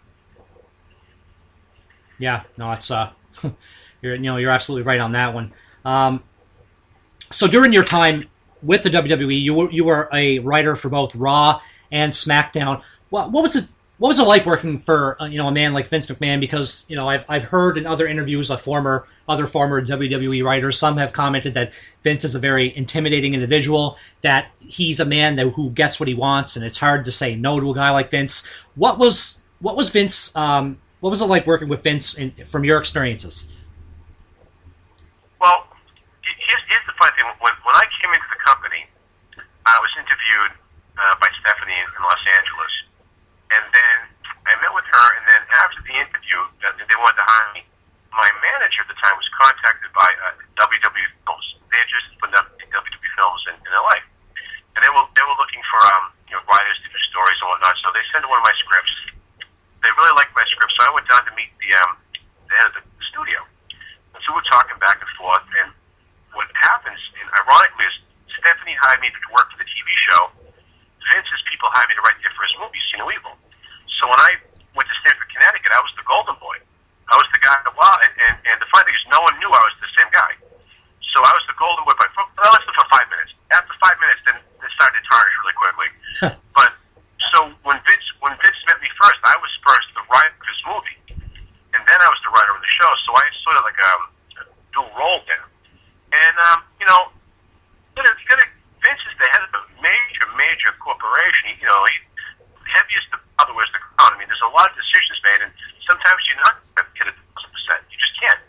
Yeah, no, it's uh, <laughs> you're you know you're absolutely right on that one. Um, so during your time with the WWE, you were you were a writer for both Raw and SmackDown. What, what was it? What was it like working for uh, you know a man like Vince McMahon? Because you know I've I've heard in other interviews of former other former WWE writers, some have commented that Vince is a very intimidating individual, that he's a man that, who gets what he wants, and it's hard to say no to a guy like Vince. What was what was Vince? Um, what was it like working with Vince in, from your experiences? Well, here's, here's the funny thing. When, when I came into the company, I was interviewed uh, by Stephanie in Los Angeles, and then I met with her, and then after the interview, they wanted to hire me. My manager at the time was contacted by uh, WWE Films. They had just opened up WWE Films in, in LA, and they were they were looking for um, you know writers to do stories and whatnot. So they sent one of my scripts. They really liked my script, so I went down to meet the um, the head of the studio. And so we're talking back and forth, and what happens, and ironically, is Stephanie hired me to work for the TV show. Vince's people hired me to write their first movie, No Evil. So when I went to Stamford, Connecticut, I was the golden boy. I was the guy. Well, and, and, and the funny thing is, no one knew I was the same guy. So I was the golden boy, but for, well, less than for five minutes. After five minutes, then it started to tarnish really quickly. but so when Vince when Vince met me first, I was first the writer of his movie, and then I was the writer of the show. So I sort of like um, a dual role there. And um, you know, you know, Vince is the head of a major, major corporation. You know, he heaviest of other was the crown. I mean, there's a lot of decisions made, and sometimes you're not going to get a thousand percent. You just can't.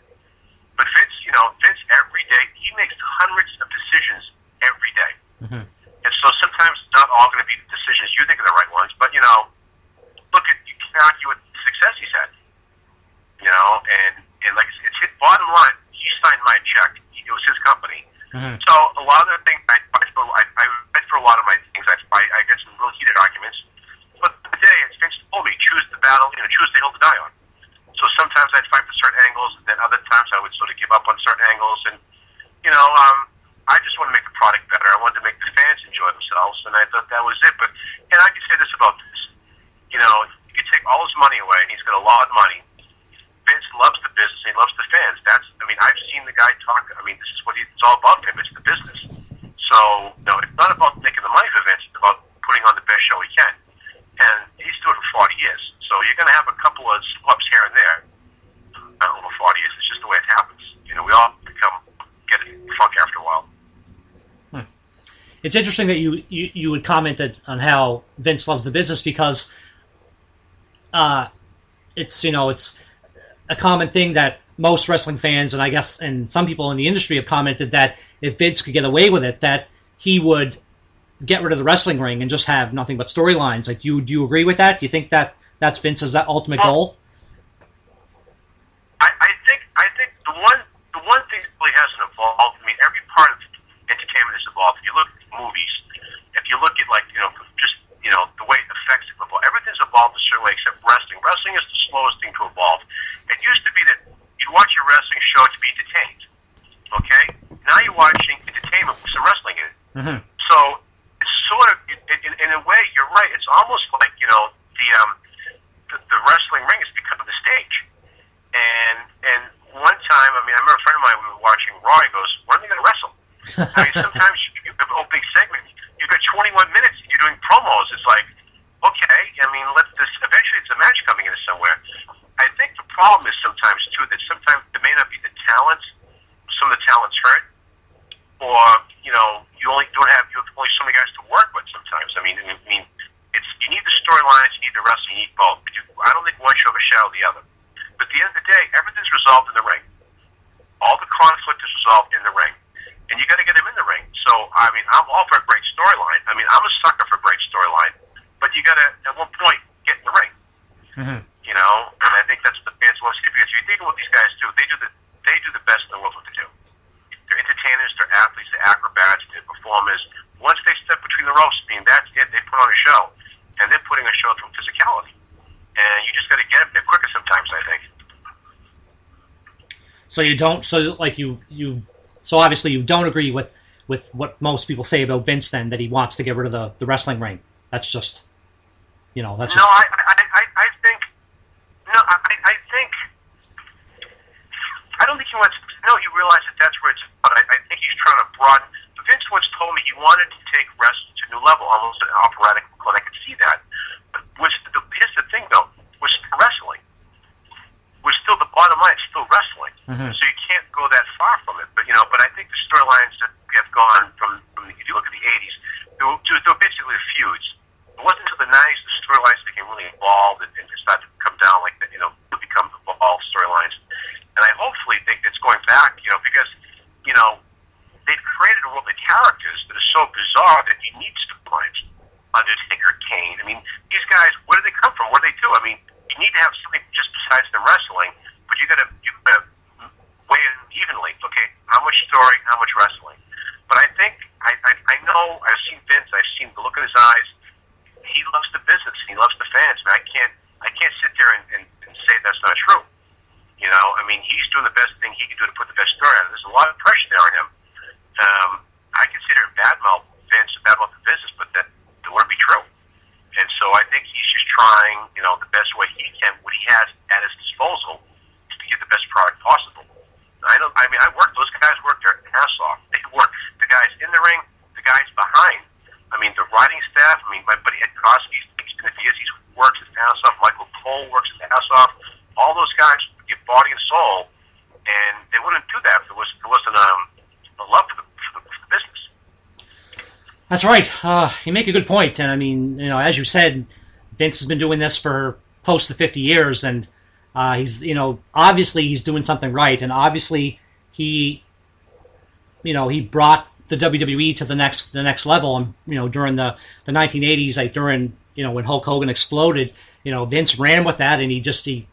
But Vince, you know, Vince every day he makes hundreds of decisions every day. Mm-hmm. and so sometimes it's not all going to be the decisions you think are the right ones. But you know, look at you can argue with the success he's had. You know, and and like it's, it's his bottom line. He signed my check. It was his company. Mm-hmm. So a lot of the things I I, I fight for a lot of my things. I, I, I get some real heated arguments. But today, it's Vince told me choose the battle, you know, choose the hill to die on. So sometimes I'd fight for certain angles, and then other times I would sort of give up on certain angles. And you know, um, I just want to make the product better. I wanted to make the fans enjoy themselves, and I thought that was it. But and I can say this about this, you know, you could take all his money away, and he's got a lot of money. Vince loves the business. He loves the fans. That's, I mean, I've seen the guy talk. I mean, this is what he, it's all about him. It's the business. So, no, it's not about making the money for Vince. It's about putting on the best show he can. And he's doing it for 40 years. So you're going to have a couple of slumps here and there. Not over 40 years. It's just the way it happens. You know, we all become, get funk after a while. It's interesting that you, you, you would commented on how Vince loves the business because uh, it's you know it's a common thing that most wrestling fans and I guess and some people in the industry have commented that if Vince could get away with it, that he would get rid of the wrestling ring and just have nothing but storylines. Like, do you do you agree with that? Do you think that that's Vince's ultimate goal? I, I think I think the one the one thing that really hasn't evolved. I mean, every part of entertainment has evolved. If you look at movies, if you look at like you know just you know the way effects have evolved, everything's evolved a certain way except wrestling. Wrestling is the slowest thing to evolve. It used to be that you'd watch a wrestling show to be entertained. Okay, now you're watching entertainment with some wrestling in it. Mm-hmm. So it's sort of, in, in, in a way, you're right. It's almost like you know the um, the, the wrestling ring has become the stage. And and one time, I mean, I remember a friend of mine. We were watching Raw. He goes, "When are they going to wrestle?" I mean, sometimes you, you have an opening segment. You've got 21 minutes. You're doing promos. It's like, okay. I mean, let this. Eventually, it's a match coming in somewhere. I think the problem is sometimes too that sometimes it may not be the talent. Some of the talent's hurt, or you know, you only don't have you have only so many guys to work with. Sometimes, I mean, I mean, it's you need the storylines, you need the wrestling, you need both. But you, I don't think one should overshadow the other. But at the end of the day, everything's resolved in the ring. All the conflict is resolved in the ring. And you got to get him in the ring. So, I mean, I'm all for a great storyline. I mean, I'm a sucker for a great storyline. But you got to, at one point, get in the ring. Mm-hmm. You know, and I think that's the fans want to see because if you think of what these guys do, they do the they do the best in the world what they do. They're entertainers, they're athletes, they're acrobats, they're performers. Once they step between the ropes, I mean, that's it. They put on a show, and they're putting a show through physicality. And you just got to get them there quicker sometimes. I think. So you don't. So like you you. So obviously you don't agree with with what most people say about Vince. Then that he wants to get rid of the the wrestling ring. That's just. You know, that's No, just, I, I, I, I think. No, I, I think. I don't think he wants. No, he realizes that that's where it's. But I, I think he's trying to broaden. Vince once told me he wanted to take wrestling to a new level, almost an operatic level. and I could see that. But was the, here's the thing, though. Was wrestling. Was still the bottom line. It's still wrestling. Mhm. So you can't go that far from it. But you know. But I think the storylines that have gone from, from if you look at the '80s, they were, they were basically feuds. It wasn't until the '90s the storylines became really involved and, and started to come down like the, you know become evolved storylines. And I hopefully think it's going back, you know, because you know they've created a world of characters that are so bizarre that you need storylines. Undertaker, Kane. I mean, these guys. Where do they come from? What do they do? I mean, you need to have something just besides them wrestling, but you got to you got to weigh it evenly. Okay, how much story, how much wrestling? But I think I, I I know I've seen Vince. I've seen the look in his eyes. He loves the business. He loves the fans. Man, I can't I can't sit there and, and, and say that's not true. You know, I mean, he's doing the best thing he can do to put the best story out. There's a lot of pressure there on him. Um, I consider him badmouth Vince, badmouth the business, but that that wouldn't be true. And so I think he's just trying, you know, the best way he can, what he has at his disposal, is to get the best product possible. I don't. I mean, I work. Those guys work their ass off. They work. The guys in the ring, the guys behind. I mean, the writing staff. I mean, my buddy Ed Koskey, he's been at the he works his ass off. Michael Cole works his ass off. All those guys give body and soul, and they wouldn't do that if there was there wasn't um, a love for the, for the, for the business. That's right. Uh, you make a good point, and I mean, you know, as you said, Vince has been doing this for close to fifty years, and uh, he's, you know, obviously he's doing something right, and obviously he, you know, he brought the WWE to the next the next level, and you know, during the the 1980s, like during you know when Hulk Hogan exploded, you know, Vince ran with that, and he just he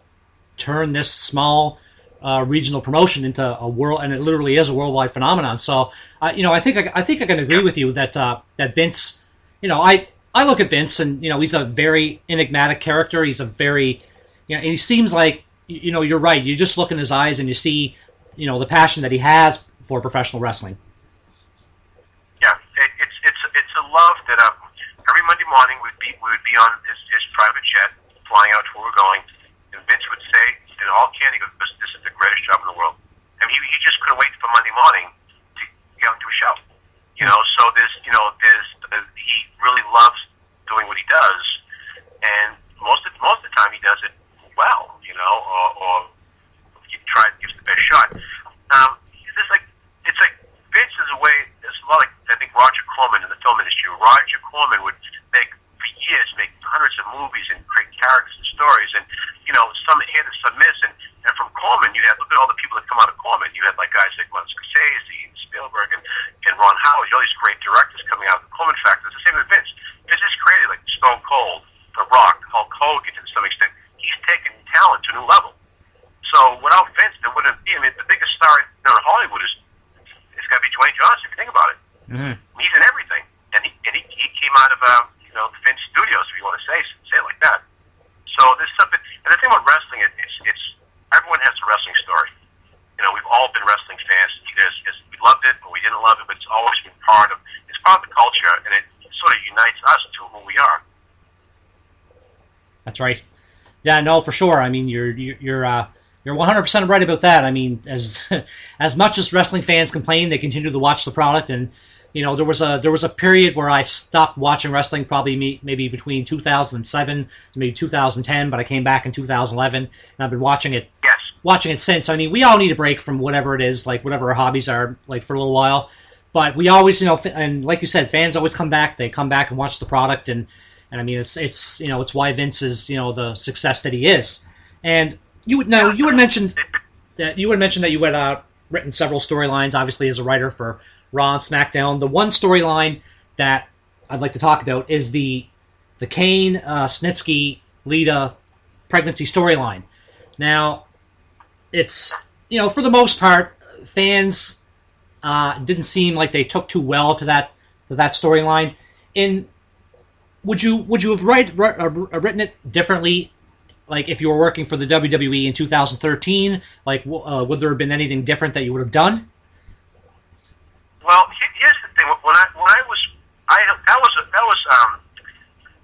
turned this small uh, regional promotion into a world, and it literally is a worldwide phenomenon. So, uh, you know, I think I, I think I can agree with you that uh, that Vince, you know, I I look at Vince, and you know, he's a very enigmatic character. He's a very, you know, and he seems like, you know, you're right. You just look in his eyes and you see, you know, the passion that he has for professional wrestling. Yeah, it, it's it's it's a love that uh, every Monday morning we'd be we would be on his, his private jet flying out to where we're going, and Vince would say, in all candor, he goes, "This, this is the greatest job in the world." And he he just couldn't wait for Monday morning to get out and do a show. You know, so there's you know there's uh, he really loves doing what he does, and most of most of the time he does it well. You know, or, or he tries gives the best shot. Um, it's like it's like Vince is a way. It's a lot like I think Roger Corman in the film industry. Roger Corman would years make hundreds of movies and create characters and stories, and you know some hit and some miss. And, and from Corman, you had look at all the people that come out of Corman. You had like guys like Martin Scorsese and Spielberg and, and Ron Howard. All these great directors coming out of the Corman factor. It's the same with Vince. Vince is created like Stone Cold, The Rock, Hulk Hogan to some extent. He's taken talent to a new level. So without Vince, there wouldn't be. I mean, the biggest star in Hollywood is it's got to be Dwayne Johnson. If you think about it, Mm-hmm. he's in everything, and he and he, he came out of um, you know Vince Studios, if you want to say say it like that. So there's something, and the thing about wrestling, it, it's it's everyone has a wrestling story. You know, we've all been wrestling fans. Either it's, we loved it or we didn't love it, but it's always been part of it's part of the culture, and it sort of unites us to who we are. That's right. Yeah, no, for sure. I mean, you're you're you're, uh, you're 100 percent right about that. I mean, as <laughs> as much as wrestling fans complain, they continue to watch the product, and you know, there was a there was a period where I stopped watching wrestling, probably me, maybe between 2007 to maybe 2010, but I came back in 2011, and I've been watching it Yes. watching it since. I mean, we all need a break from whatever it is, like whatever our hobbies are, like for a little while. But we always, you know, and like you said, fans always come back. They come back and watch the product, and and I mean it's it's you know it's why Vince is you know the success that he is. And you would now you had mentioned that you had mentioned that you had uh, written several storylines, obviously as a writer for Raw and SmackDown. The one storyline that I'd like to talk about is the the Kane uh, Snitsky Lita pregnancy storyline. Now, it's you know for the most part, fans uh, didn't seem like they took too well to that to that storyline. In would you would you have write, uh, written it differently? Like if you were working for the WWE in 2013, like uh, would there have been anything different that you would have done? Well, here's the thing. When I when I was I that was that was um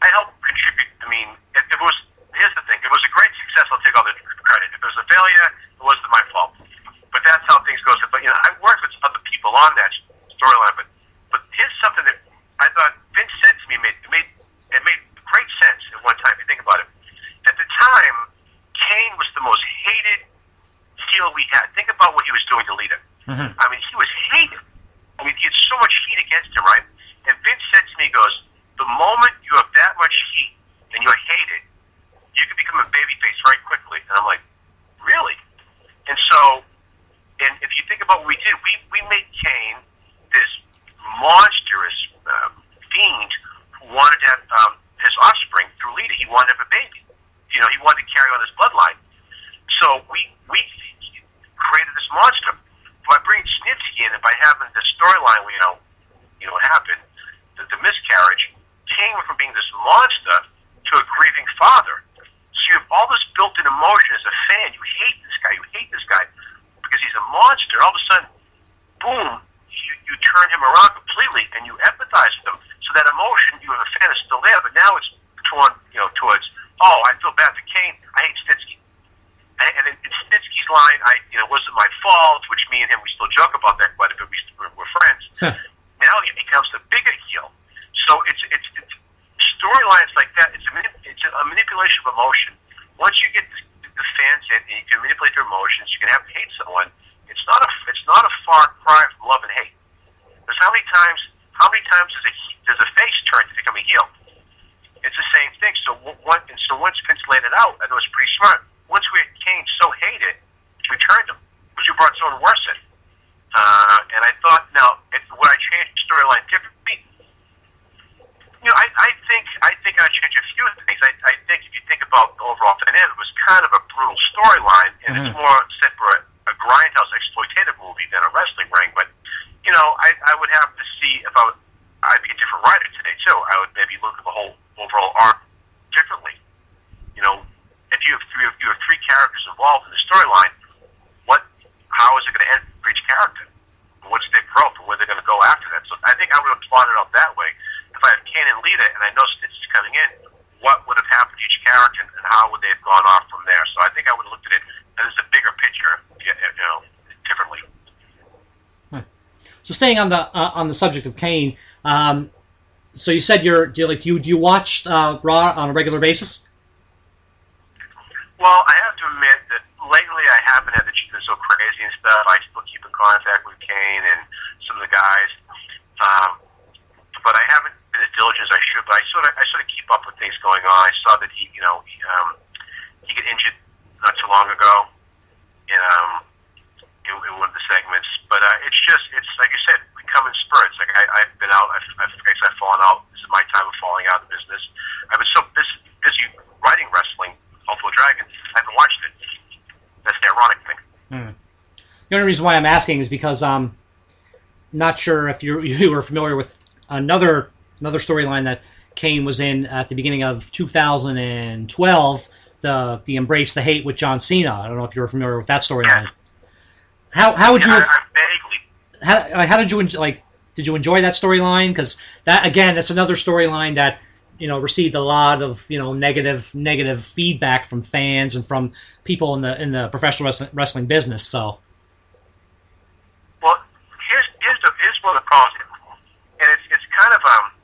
I helped contribute. I mean, it, it was here's the thing. It was a great success. I'll take all the credit. If it was a failure, it wasn't my fault. But that's how things go. But you know, I worked with other people on that storyline. But but here's something that I thought Vince said to me made it made it made great sense at one time. If you think about it. At the time, Kane was the most hated heel we had. Think about what he was doing to Lita. Mm-hmm. I mean, he was hated. Mean, he had so much heat against him, right? And Vince said to me, he goes, the moment you have that much heat and you're hated, you can become a babyface very quickly. And I'm like, really? And so, and if you think about what we did, we, we made Kane this monstrous um, fiend who wanted to have um, his offspring through Lita. He wanted to have a baby. You know, he wanted to carry on his bloodline. So we we created this monster by bringing Snitsky in and by having the storyline, you know, you know, what happened, the, the miscarriage, came from being this monster to a grieving father. So you have all this built-in emotion as a fan. You hate this guy. You hate this guy because he's a monster. All of a sudden, boom, you, you turn him around completely and you empathize with him. So that emotion, you as a fan, is still there, but now it's torn, you know, towards, oh, I feel bad for Kane. I hate Snitsky. And, in, Snitsky's line, I, you know, wasn't my fault, which me and him, we still joke about that quite a bit. We, we're, we're friends. now he becomes the bigger heel. So it's, it's, it's storylines like that. It's a, it's a manipulation of emotion. Once you get the, the fans in and you can manipulate their emotions, you can have hate someone. It's not a, it's not a far cry from love and hate. Because how many times, how many times does a, does a face turn to become a heel? It's the same thing. So what, and so once Vince laid it out, I thought it was pretty smart. Once we had Kane so hated, we turned him, which we brought someone worse in. Uh, and I thought, now, if, would I change the storyline differently? You know, I, I think I think I'd change a few things. I, I think if you think about the overall dynamic, it was kind of a brutal storyline, and mm-hmm. it's more set for a, a grindhouse exploitative movie than a wrestling ring. But you know, I, I would have to see if I would. I'd be a different writer today too. I would maybe look at the whole overall arc differently. You know, if you have three, if you have three characters involved in the storyline, what, how is it going to end for each character? What's their growth, and where they're going to go after that? So I think I would have plotted it out that way. If I had Kane and Lita, and I know Stitch is coming in, what would have happened to each character, and how would they have gone off from there? So I think I would have looked at it as a bigger picture, you know, differently. Hmm. So staying on the uh, on the subject of Kane, um, so you said you're do you, like do you do you watch uh, Raw on a regular basis? Well, I have to admit that lately I haven't had the been so crazy and stuff. I still keep in contact with Kane and some of the guys, um, but I haven't been as diligent as I should. But I sort of I sort of keep up with things going on. I saw that he, you know, he, um, he got injured not too long ago in um in, in one of the segments. But uh, it's just it's like I said, we come in spurts. Like I, I've been out. I've, I've, I've fallen out. This is my time of falling out of the business. I've been so busy, busy writing wrestling Ultimo Dragon. I haven't watched it. That's the ironic thing. Hmm. The only reason why I'm asking is because I'm um, not sure if you <laughs> you were familiar with another another storyline that Kane was in at the beginning of 2012, the the Embrace the Hate with John Cena. I don't know if you're familiar with that storyline. How how would you? Have. How, how did you like? Did you enjoy that storyline? Because that again, that's another storyline that you know received a lot of you know negative negative feedback from fans and from people in the in the professional wrestling, wrestling business. So, well, here's here's the here's one of the problems, and it's it's kind of um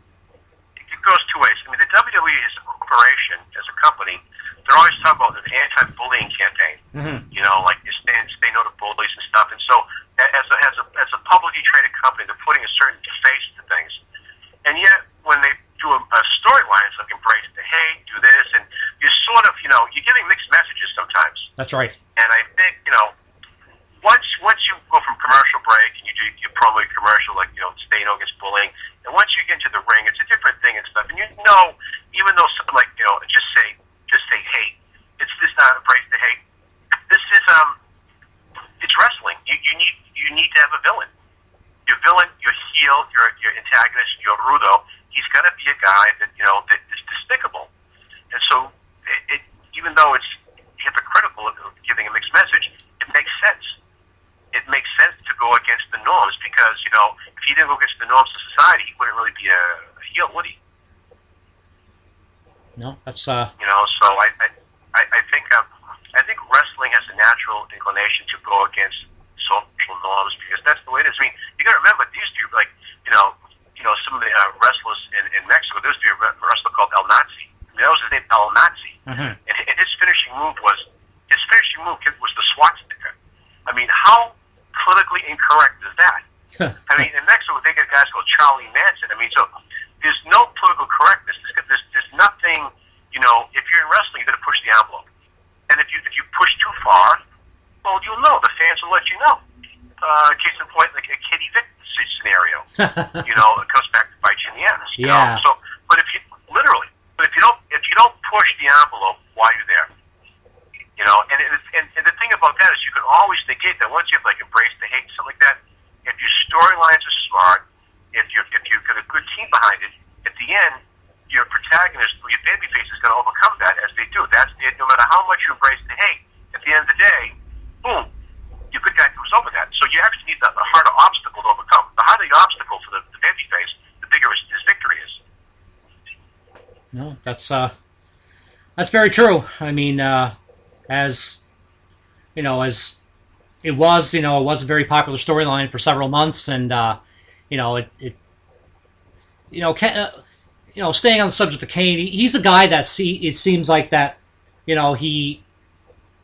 it goes two ways. I mean, the WWE is a corporation as a company. They're always talking about an anti-bullying campaign. Mm-hmm. You know, like you stay stay no to bullies and stuff. And so, as a as a as a publicly traded company, they're putting a certain face to things, and yet when they do a, a storyline, it's a embrace the hate, do this, and you're sort of, you know, you're giving mixed messages sometimes. That's right. And I think, you know, once once you go from commercial break and you do your promo commercial, like you know, staying against bullying, and once you get into the ring, it's a different thing and stuff. And you know, even though something like you know, just say just say hate, it's just not embrace the hate. This is um, it's wrestling. You, you need you need to have a villain. Your villain, your heel, your your antagonist, your rudo. Got to be a guy that you know that is despicable. And so, it, it even though it's hypocritical of giving a mixed message, it makes sense it makes sense to go against the norms because you know if he didn't go against the norms of society, he wouldn't really be a, a heel, would he? No, that's uh. You know, so I I, I think um, I think wrestling has a natural inclination to go against social norms because that's the way it is. I mean, you got to remember these two like you know you know some of the uh, wrestlers in, in Mexico. There used to be a wrestler called El Nazi. I mean, that was his name, El Nazi, mm-hmm. and, and his finishing move was his finishing move was the swastika. I mean, how politically incorrect is that? I mean, in Mexico, they get guys called Charlie Manson. I mean, so there's no political correctness. There's, there's, there's nothing, you know, if you're in wrestling, you're going to push the envelope. And if you, if you push too far, well, you'll know. The fans will let you know. Uh, case in point, like a Katie Vick scenario. <laughs> you know, it comes back to bite you in the ass. Yeah. Know? So, but if you, literally, but if you don't, if you don't push the envelope while you're there, you know, and, it, and and the thing about that is you can always negate that once you have like embrace the hate and stuff like that. If your storylines are smart, if you if you've got a good team behind it, at the end, your protagonist or your babyface is going to overcome that as they do. That's it. No matter how much you embrace the hate, at the end of the day, boom, your good guy comes over that. So you actually need the, the harder obstacle to overcome. The harder the obstacle for the, the babyface, the bigger his, his victory is. No, that's uh, that's very true. I mean, uh, as you know, as it was, you know, it was a very popular storyline for several months, and uh, you know, it, it you know, uh, you know, staying on the subject of Kane, he's a guy that see it seems like that, you know, he,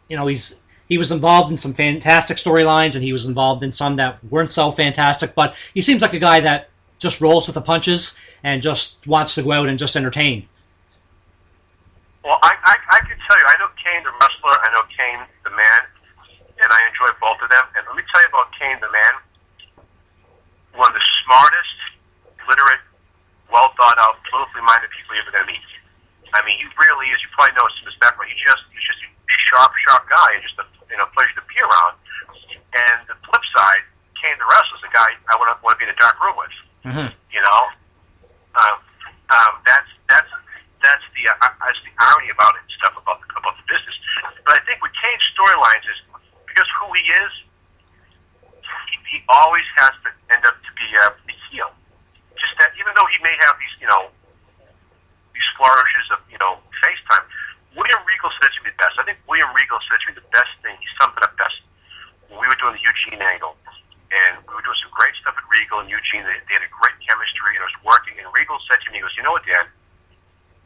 you know, he's he was involved in some fantastic storylines, and he was involved in some that weren't so fantastic, but he seems like a guy that just rolls with the punches and just wants to go out and just entertain. Well, I, I, I can tell you, I know Kane the wrestler, I know Kane the man, and I enjoy both of them. And let me tell you about Kane the man, one of the smartest, literate, well thought out, politically minded people you're ever going to meet. I mean, he really is. You probably know his background. He's just he's just a sharp, sharp guy, and just a you know pleasure to be around. And the flip side, Kane the wrestler is a guy I to want to be in a dark room with. Mm-hmm. You know, um, um, that's that's that's the uh, that's the irony about it, stuff about the, about the business. But I think with Kane's storylines is because who he is, he, he always has to end up to be uh, the heel. Just that, even though he may have these, you know, these flourishes of you know FaceTime, William Regal said to me the best. I think William Regal said to me the best thing. He summed it up best when we were doing the Eugene angle, and we were doing some great stuff at Regal and Eugene. They, they had a great chemistry, and it was working. And Regal said to me, he goes, "You know what, Dan."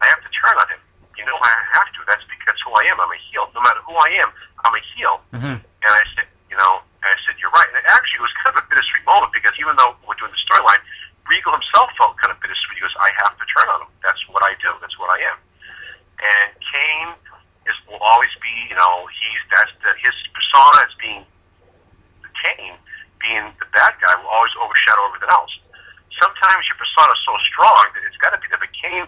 I have to turn on him. You know, I have to. That's because who I am. I'm a heel. No matter who I am, I'm a heel. Mm-hmm. And I said, you know, I said, you're right. And actually, it was kind of a bittersweet moment because even though we're doing the storyline, Regal himself felt kind of bittersweet. He goes, I have to turn on him. That's what I do. That's what I am. And Kane is will always be, you know, he's that's the, his persona as being Kane, being the bad guy, will always overshadow everything else. Sometimes your persona is so strong that it's got to be there. But Kane,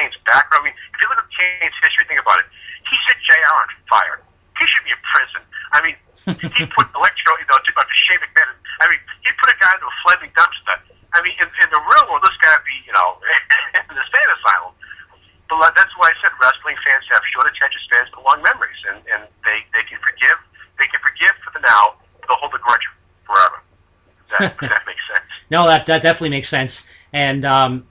Kane's background. I mean, if you look at Kane's history, think about it. He set JR on fire. He should be in prison. I mean, he put Electro, you know, to, uh, to Shane McMahon. I mean, he put a guy into a flaming dumpster. I mean, in, in the real world, this guy would be, you know, in the state asylum. But that's why I said wrestling fans have short attention spans but long memories, and, and they, they can forgive. They can forgive for the now, but they'll hold a grudge forever. That, that makes sense. No, that that definitely makes sense, and um,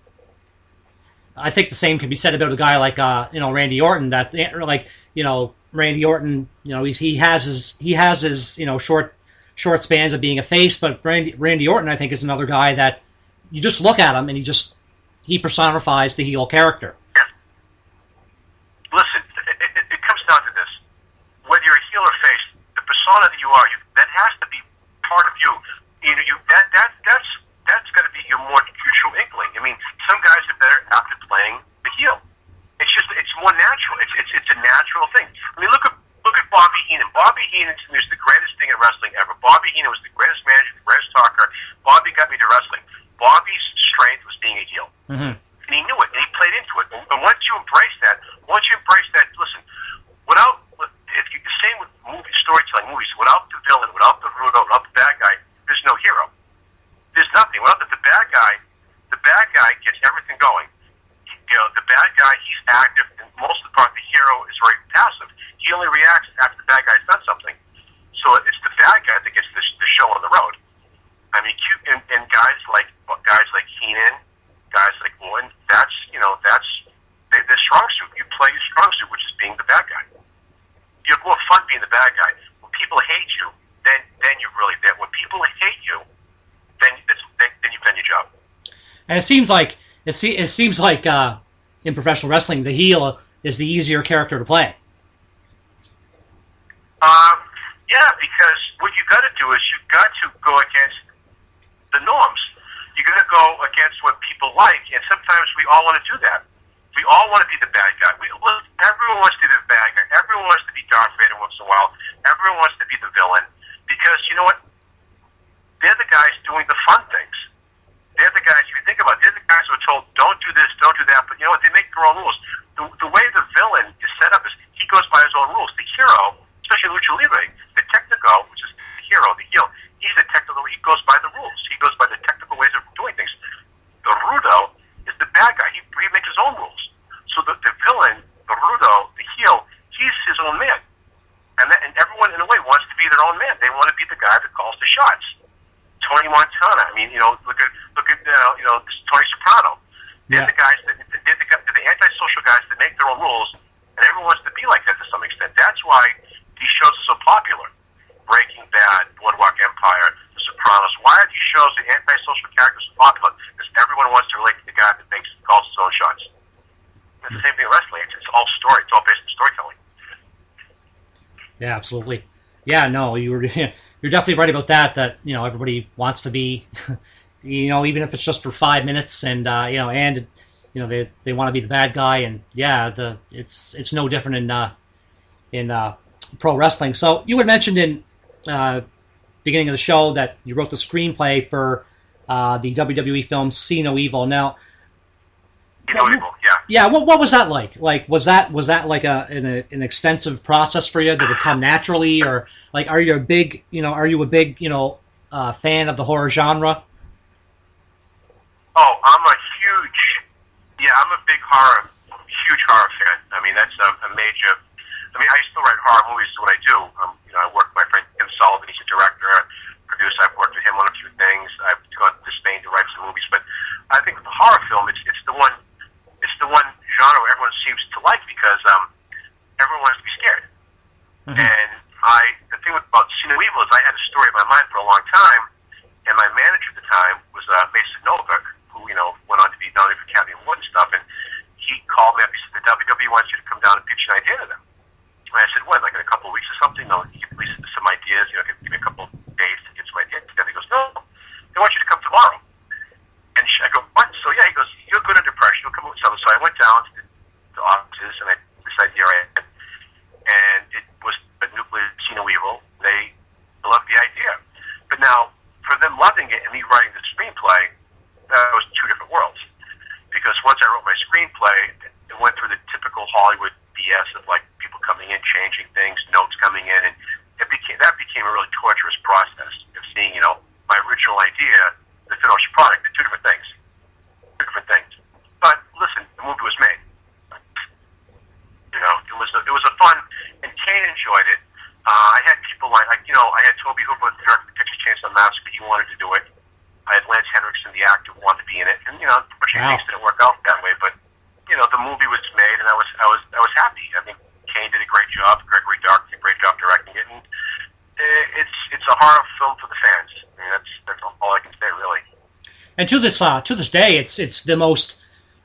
I think the same can be said about a guy like uh, you know Randy Orton. That like you know Randy Orton, you know he's he has his he has his you know short short spans of being a face, but Randy Randy Orton I think is another guy that you just look at him and he just he personifies the heel character. Yeah. Listen, it, it, it comes down to this: whether you're a heel or face, the persona that you are, you, that has to be part of you. You know, you that that that's that's got to be your more your true inkling. I mean, some guys are better after playing the heel. Natural thing. I mean, look at look at Bobby Heenan. Bobby Heenan to me is the greatest thing in wrestling ever. Bobby Heenan was the greatest manager, the greatest talker. Bobby got me to wrestling. Bobby's strength was being a heel. Mm-hmm. And he knew it, and he played into it. And, and once you embrace that, once you embrace that, listen, without, if you the same with movie storytelling, movies, without the villain, without the Rudo, without the bad guy, there's no hero. There's nothing. Without the, the bad guy, the bad guy gets everything going. You know, the bad guy, he's active, and most of the part, the hero is very passive. He only reacts after the bad guy's done something. So it's the bad guy that gets the, the show on the road. I mean, cute, and, and guys like guys like Heenan, guys like Orton, that's you know that's they, their strong suit. You play your strong suit, which is being the bad guy. You have more fun being the bad guy. When people hate you, then then you're really there. When people hate you, then it's, then, then you've done your job. And it seems like it, se- it seems like uh, in professional wrestling, the heel is the easier character to play. Um, yeah, because what you got to do is you got to go against the norms. You got to go against what people like, and sometimes we all want to do that. We all want to be the bad guy. We, look, everyone wants to be the bad guy. Everyone wants to be Darth Vader once in a while. Everyone wants to be the villain because you know what? They're the guys doing the fun things. They're the guys. If you think about it, they're the guys who are told, "Don't do this, don't do that." But you know what? They make their own rules. The, the way the villain is set up is he goes by his own rules. The hero, especially Lucha Libre, the technical, which is the hero, the heel, he's a technical. He goes by the rules. He goes by the technical ways of doing things. The Rudo is the bad guy. He, he makes his own rules. So the, the villain, the Rudo, the heel, he's his own man. And, that, and everyone, in a way, wants to be their own man. They want to be the guy that calls the shots. Tony Montana. I mean, you know, look at look at uh, you know Tony Soprano. They're Yeah. the guys that they're the, guy- they're the antisocial guys that make their own rules, and everyone wants to be like that to some extent. That's why these shows are so popular. Breaking Bad, Boardwalk Empire, The Sopranos. Why are these shows the antisocial characters so popular? Because everyone wants to relate to the guy that makes calls his own shots. It's the same thing in wrestling. It's, it's all story. It's all based on storytelling. Yeah, absolutely. Yeah, no, you were <laughs> you're definitely right about that. That you know everybody wants to be, <laughs> you know, even if it's just for five minutes, and uh, you know, and you know they they want to be the bad guy, and yeah, the it's it's no different in uh, in uh, pro wrestling. So you had mentioned in uh, beginning of the show that you wrote the screenplay for uh, the WWE film See No Evil. Now, know, Well, evil. Yeah. Yeah, what what was that like? Like, was that was that like a an, a, an extensive process for you? Did it come naturally, or like, are you a big you know, are you a big you know uh, fan of the horror genre? Oh, I'm a huge, yeah, I'm a big horror, huge horror fan. I mean, that's a, a major. I mean, I still write horror movies. Is what I do. Um, you know, I work with my friend Tim Sullivan. He's a director, producer. I've worked with him on a few things. I've gone to Spain to write some movies. But I think the horror film, it's it's the one, the one genre everyone seems to like because um, everyone wants to be scared. And I, the thing about See Evil is I had a story in my mind for a long time, and my manager at the time was uh, Mason Novick, who you know went on to be nominated for Academy Award and stuff. And he called me up. He said, "The WWE wants you to come down and pitch an idea to them." And I said, "What? Like in a couple of weeks or something? You at least some ideas. You know, give, give me a couple of days to get some ideas together." He goes, "No, they want you to come tomorrow." And she, I go, "What?" So yeah, he goes, "You're good under pressure. You'll come up with something." So I went down to the, offices and I this idea I had, and it was a nuclear See No Evil. They loved the idea, but now for them loving it and me writing the screenplay, that was two different worlds. Because once I wrote my screenplay, it went through the typical Hollywood BS of like people coming in, changing things, notes coming in, and it became that became a really torturous process of seeing, you know, my original idea, the finished product, the two different things, two different things. But listen, the movie was made. You know, it was a, it was a fun, and Kane enjoyed it. Uh, I had people like, like you know, I had Tobe Hooper, the director of Texas Chainsaw Massacre. He wanted to do it. I had Lance Henriksen, the actor, who wanted to be in it, and you know, unfortunately, Wow. things didn't work out that way. But you know, the movie was made, and I was, I was, I was happy. I think Kane did a great job. Gregory Dark did a great job directing it, and it's, it's a horror film for the fans. I mean, that's, that's all I can say, really. And to this uh, to this day, it's it's the most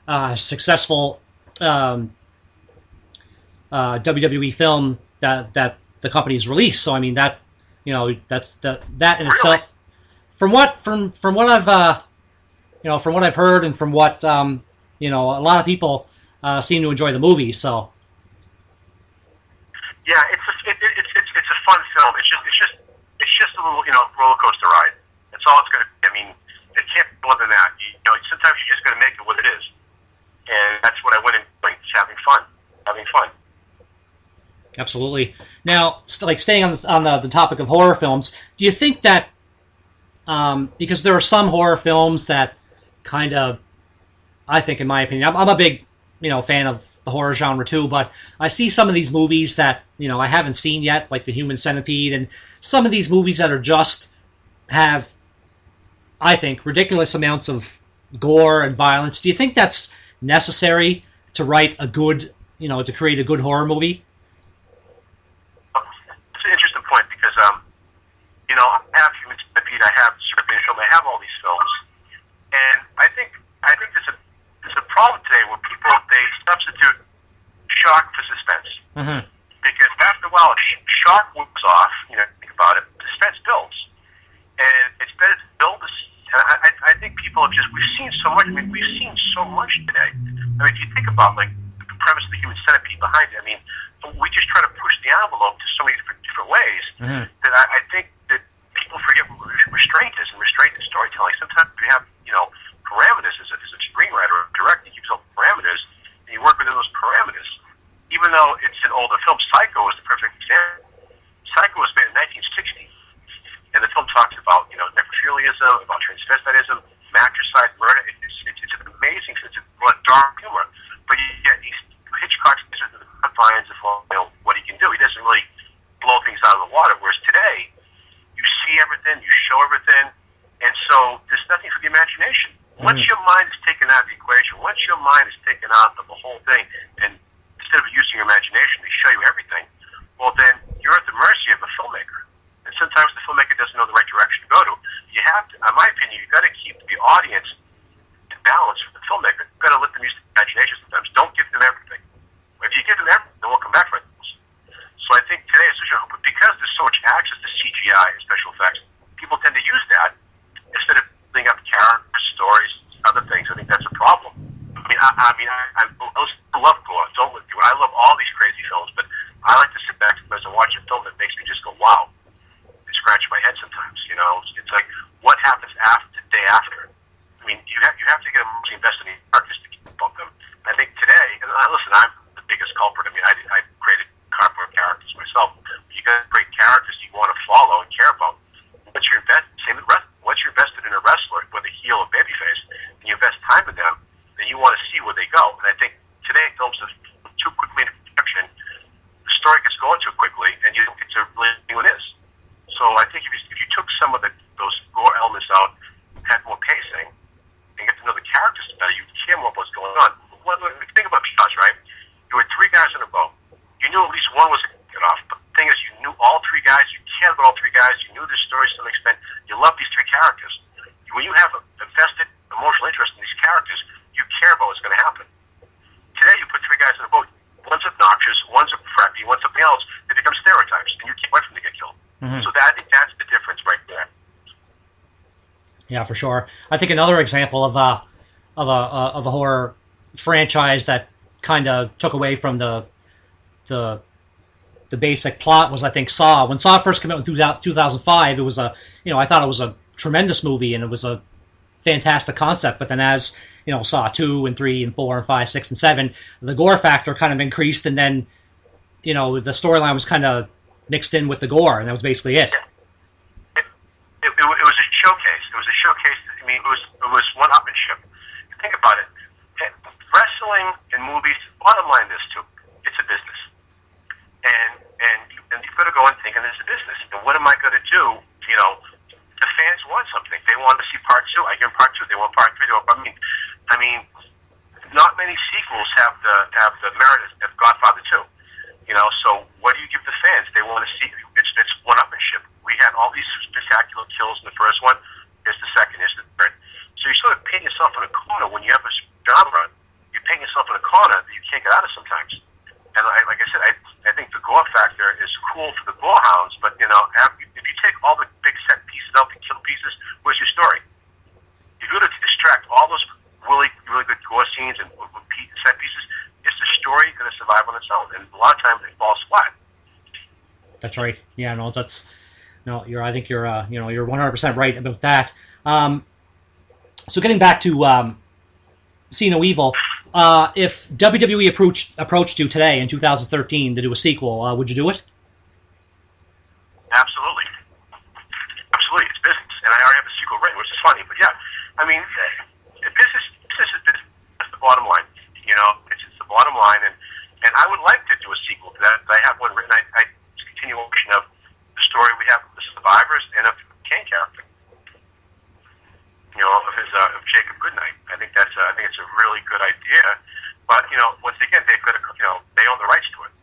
uh, successful um, uh, WWE film that that the company's released. So I mean that you know that's that that in Really? itself. From what from from what I've uh, you know from what I've heard and from what um, you know a lot of people uh, seem to enjoy the movie. So Yeah, it's a, it, it, it's it's it's a fun film. It's just it's just it's just a little you know roller coaster ride. That's all it's gonna. be. I mean, it can't be more than that. You, know, sometimes you're just going to make it what it is, and that's what I went in like just having fun, having fun. Absolutely. Now, like staying on this, on the, the topic of horror films, do you think that um, because there are some horror films that kind of, I think, in my opinion, I'm, I'm a big you know fan of the horror genre too, but I see some of these movies that you know I haven't seen yet, like the Human Centipede, and some of these movies that are just have, I think, ridiculous amounts of gore and violence. Do you think that's necessary to write a good, you know, to create a good horror movie? It's an interesting point because um, you know, I have Human Centipede, I have Film, I have all these films, and I think I think there's a there's a problem today where people they substitute shock for suspense Mm-hmm. because after a while, sh- shock wears off. You know, think about it. Suspense builds, and it's better to build this. And I, I, think people have just we've seen so much. I mean, we've seen so much today. I mean, if you think about like the premise of the human centipede behind it, I mean, we just try to push the envelope to so many different, different ways Mhm. that I, I think that people forget what restraint is and restraint in storytelling. Sometimes we have you know parameters as a, as a screenwriter or director. You yourself parameters and you work within those parameters even though it's an older film, Psycho is the perfect example. Psycho was made in 1960, and the film talks about you know necrophiliaism, about transvestitism, matricide, murder. It- It's, it's, it's an amazing, it's a dark humor, but you get he's, Hitchcock is in the confines of you know, what he can do. He doesn't really blow things out of the water. Whereas today, you see everything, you show everything, and so there's nothing for the imagination. Once Mhm. your mind is taken out of the equation, once your mind is taken out of the whole thing, and instead of using your imagination, they show you everything, well, then you're at the mercy of the filmmaker. And sometimes the filmmaker doesn't know the right direction to go to. You have to, in my opinion, you've got to keep the audience in balance with the filmmaker. You've got to let them use the imagination sometimes. Don't give them everything. If you give them everything, they won't come back for it. So I think today, especially because there's so much access to CGI and special effects, people tend to use that instead of building up characters, stories, other things. I think that's a problem. I I, mean, love gore. Don't look I love all these crazy films, but I like to sit back as I watch a film that makes me just go, "Wow!" and scratch my head sometimes. You know, it's, it's like what happens after the day after. I mean, you have you have to get emotionally invested in the characters to keep up them. I think today, and uh, listen, I'm the biggest culprit. I mean, I, I created cardboard characters myself. You got to create characters you want to follow and care about. Once you're invested, same with wrestling. Once you're invested in a wrestler, whether heel or babyface, and you invest time in them, then you want to see where they go. And I think today films are too quickly in production. The story gets going too quickly, and you don't get to really see what it is. So I think if you, if you took some of the, those gore elements out, had more pacing, and get to know the characters better, you care more about what's going on. What, what, think about Jaws, right? You had three guys in a boat. You knew at least one was going to get off. But the thing is, you knew all three guys. You cared about all three guys. You knew the story to some extent. You love these three characters. When you have a a vested emotional interest in these characters, you care about what's going to happen. Today, you put three guys in a boat. One's obnoxious, one's a preppy, one's something else. They become stereotypes, and you can't wait for them to get killed. Mhm. So that I think that's the difference right there. Yeah, for sure. I think another example of a of a uh, of a horror franchise that kind of took away from the the the basic plot was I think Saw. When Saw first came out in 2005, it was a you know I thought it was a tremendous movie and it was a fantastic concept. But then as you know Saw two and three and four and five, six and seven, the gore factor kind of increased, and then you know the storyline was kind of mixed in with the gore, and that was basically it. it, it, it, wa- it was a showcase. It was a showcase. I mean, it was it was one upmanship. Think about it. Wrestling and movies. Bottom line, is too. It's a business, and and and you've got to go and think, and it's a business. And what am I going to do? You know, the fans want something. They want to see part two. I give part two. They want part three. They want, I mean, I mean, not many sequels have the have the merit of Godfather two. You know, so what do you give the fans? They want to see it's it's one upmanship. We had all these spectacular kills in the first one. Here's the second. Here's the third. So you sort of paint yourself in a corner when you have a genre. You paint yourself in a corner that you can't get out of sometimes. And I, like I said, I I think the gore factor is cool for the gore hounds, but you know, if you take all the big set pieces out, the kill pieces, where's your story? If you go to distract all those really really good gore scenes and uh, uh, with pe- set pieces, is the story going to survive on its own? And a lot of times it falls flat. That's right. Yeah, no, that's no. You're. I think you're. Uh, you know, you're 100 percent right about that. Um, so getting back to um, See No Evil, uh, if WWE approached approached you today in 2013 to do a sequel, uh, would you do it? Absolutely, absolutely. It's business, and I already have a sequel written, which is funny. But yeah, I mean, business, business is business. That's the bottom line. You know, it's, the bottom line, and and I would like to do a sequel to that. I have one written. I, I continuation of the story we have survivors and of Kane character. You know, of his uh, of Jacob Goodnight. I think that's uh, I think it's a really good idea. But you know, once again, they've got to you know they own the rights to it.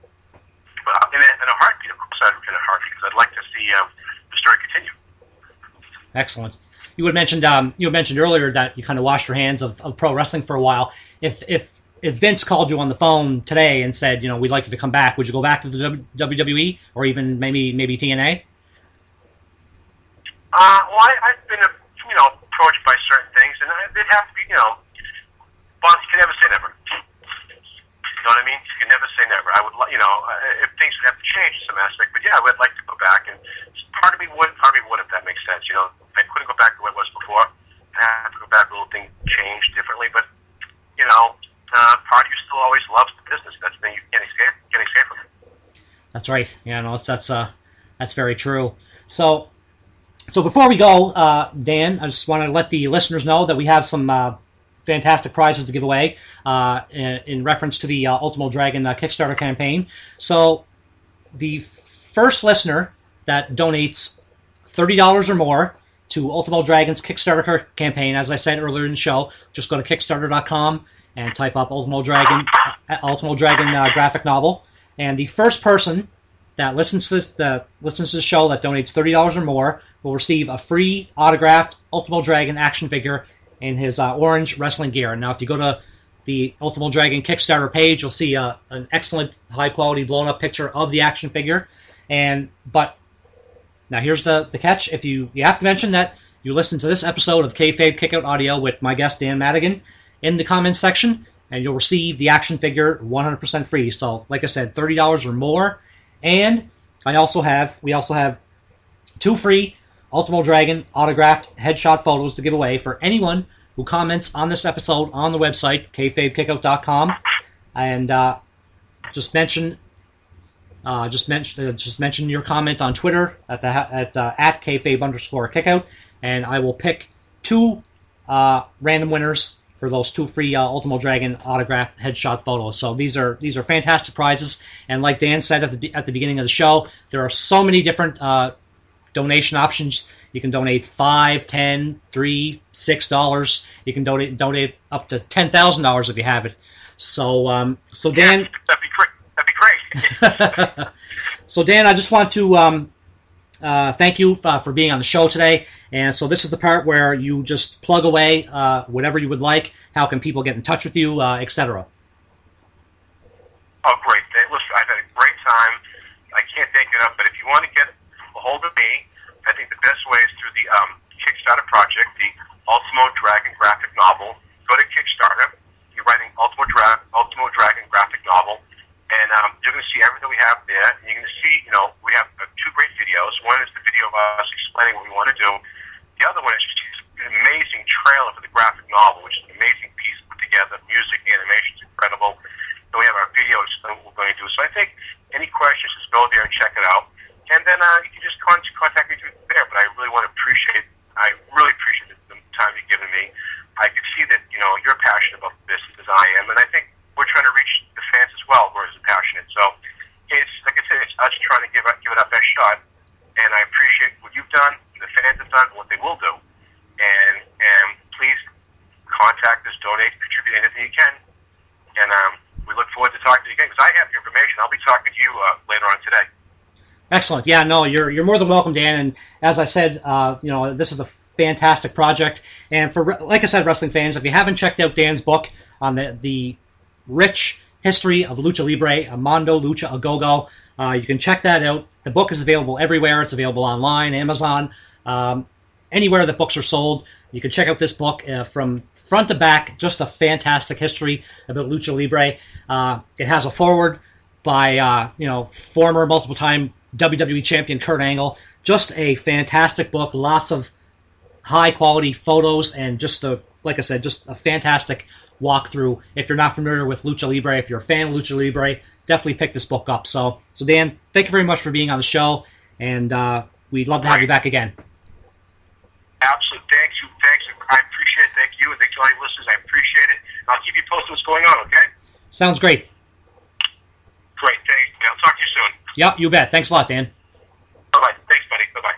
But uh, in a, in a heartbeat, of course, I'd in a heartbeat because I'd like to see um, the story continue. Excellent. You had mentioned um, you had mentioned earlier that you kind of washed your hands of, of pro wrestling for a while. If if if Vince called you on the phone today and said, you know, we'd like you to come back, would you go back to the WWE or even maybe maybe TNA? Uh, well, I, I've been, you know, approached by certain things, and they'd have to be, you know, boss, you can never say never. You know what I mean? You can never say never. I would, you know, if things would have to change in some aspect, but yeah, I would like to go back, and part of me would, part of me would, if that makes sense. You know, I couldn't go back to what it was before. I have to go back, a little thing changed differently, but you know, uh, part of you still always loves the business. That's the thing you can't escape, can't escape from it. That's right. Yeah, no, that's that's uh, that's very true. So, so before we go, uh, Dan, I just want to let the listeners know that we have some uh, fantastic prizes to give away uh, in, in reference to the uh, Ultimo Dragon uh, Kickstarter campaign. So, the first listener that donates thirty dollars or more to Ultimo Dragon's Kickstarter campaign, as I said earlier in the show, just go to Kickstarter.com and type up Ultimo Dragon, uh, Ultimo Dragon uh, graphic novel, and the first person that listens to this, listens to the show that donates thirty dollars or more will receive a free autographed Ultimo Dragon action figure in his uh, orange wrestling gear. Now, if you go to the Ultimo Dragon Kickstarter page, you'll see uh, an excellent, high quality, blown up picture of the action figure. And but now here's the the catch: if you you have to mention that you listen to this episode of Kayfabe Kickout Audio with my guest Dan Madigan in the comments section, and you'll receive the action figure 100% free. So, like I said, thirty dollars or more. And I also have we also have two free Ultimo Dragon autographed headshot photos to give away for anyone who comments on this episode on the website, kayfabekickout.com. And uh, just mention uh, just mention uh, just mention your comment on Twitter at the at uh, at kayfabe underscore kickout, and I will pick two uh, random winners for those two free uh, Ultimo Dragon autographed headshot photos. So these are these are fantastic prizes, and like Dan said at the at the beginning of the show, there are so many different uh, donation options. You can donate five, ten, three, six dollars. You can donate donate up to ten thousand dollars if you have it. So um, so Dan, yeah, that'd be great. That'd be great. <laughs> <laughs> so Dan, I just want to um, uh, thank you uh, for being on the show today. And so this is the part where you just plug away uh, whatever you would like. How can people get in touch with you, uh, etc. Oh, great! Listen, I've had a great time. I can't thank you enough. But if you want to get a hold of me, I think the best way is through the um, Kickstarter project, the Ultimo Dragon graphic novel. Go to Kickstarter. You're writing Ultimo, Dra- Ultimo Dragon graphic novel, and um, you're going to see everything we have there. And you're going to see, you know, we have uh, two great videos. One is the video of us explaining what we want to do. The other one is just an amazing trailer for the graphic novel, which is an amazing piece put together. Music, animation is incredible. Then we have our video what we're going to do. So I think any questions, just go there and check it out. And then uh, you can just contact me through there. But I really want to appreciate, I really appreciate the time you've given me. I can see that, you know, you're passionate about the business as I am. And I think we're trying to reach the fans as well who are as passionate. So it's, like I said, it's us trying to give, give it our best shot. And I appreciate what you've done, the fans have done, what they will do. And, and please contact us, donate, contribute anything you can. And um, we look forward to talking to you again because I have your information. I'll be talking to you uh, later on today. Excellent. Yeah, no, you're you're more than welcome, Dan. And as I said, uh, you know, this is a fantastic project. And for like I said, wrestling fans, if you haven't checked out Dan's book on the the rich history of lucha libre, Mondo Lucha a Go Go, uh, you can check that out. The book is available everywhere. It's available online, Amazon, um, anywhere that books are sold. You can check out this book uh, from front to back. Just a fantastic history about lucha libre. Uh, it has a forward by uh, you know former multiple time WWE champion Kurt Angle. Just a fantastic book. Lots of high quality photos and just a, like I said, just a fantastic walkthrough. If you're not familiar with Lucha Libre, if you're a fan of Lucha Libre, definitely pick this book up. So, so Dan, thank you very much for being on the show, and uh, we'd love to have you back again. Absolutely. Thank you. Thanks. I appreciate it. Thank you. And thank you all your listeners. I appreciate it. I'll keep you posted what's going on, okay? Sounds great. Great. Thanks. I'll talk to you soon. Yep, you bet. Thanks a lot, Dan. Bye-bye. Thanks, buddy. Bye-bye.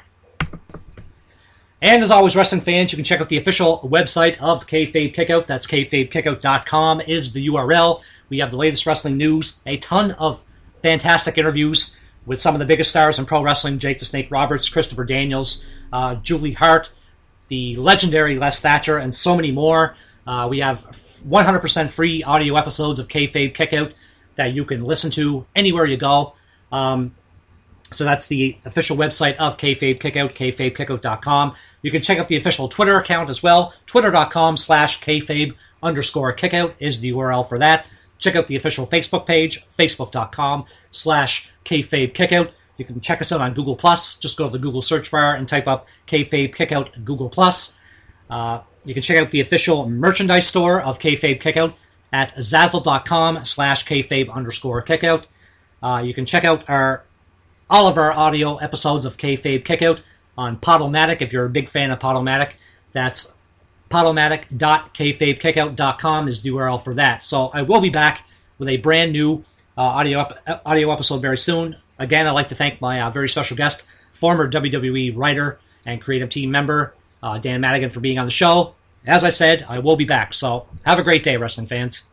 And as always, wrestling fans, you can check out the official website of Kayfabe Kickout. That's kayfabekickout.com is the URL. We have the latest wrestling news, a ton of fantastic interviews with some of the biggest stars in pro wrestling: Jake the Snake Roberts, Christopher Daniels, uh, Julie Hart, the legendary Les Thatcher, and so many more. Uh, we have 100% free audio episodes of Kayfabe Kickout that you can listen to anywhere you go. Um, so that's the official website of Kayfabe Kickout, kayfabekickout.com. You can check out the official Twitter account as well. Twitter.com slash kayfabe underscore kickout is the URL for that. Check out the official Facebook page, facebook.com slash kayfabe kickout. You can check us out on Google Plus. Just go to the Google search bar and type up kayfabe kickout Google Plus. Uh, you can check out the official merchandise store of kayfabe kickout at zazzle.com slash kayfabe underscore kickout. Uh, you can check out our all of our audio episodes of Kayfabe Kickout on Podomatic if you're a big fan of Podomatic. That's podomatic.kayfabekickout.com is the URL for that. So I will be back with a brand new uh, audio ep- audio episode very soon. Again, I'd like to thank my uh, very special guest, former WWE writer and creative team member uh, Dan Madigan, for being on the show. As I said, I will be back. So have a great day, wrestling fans.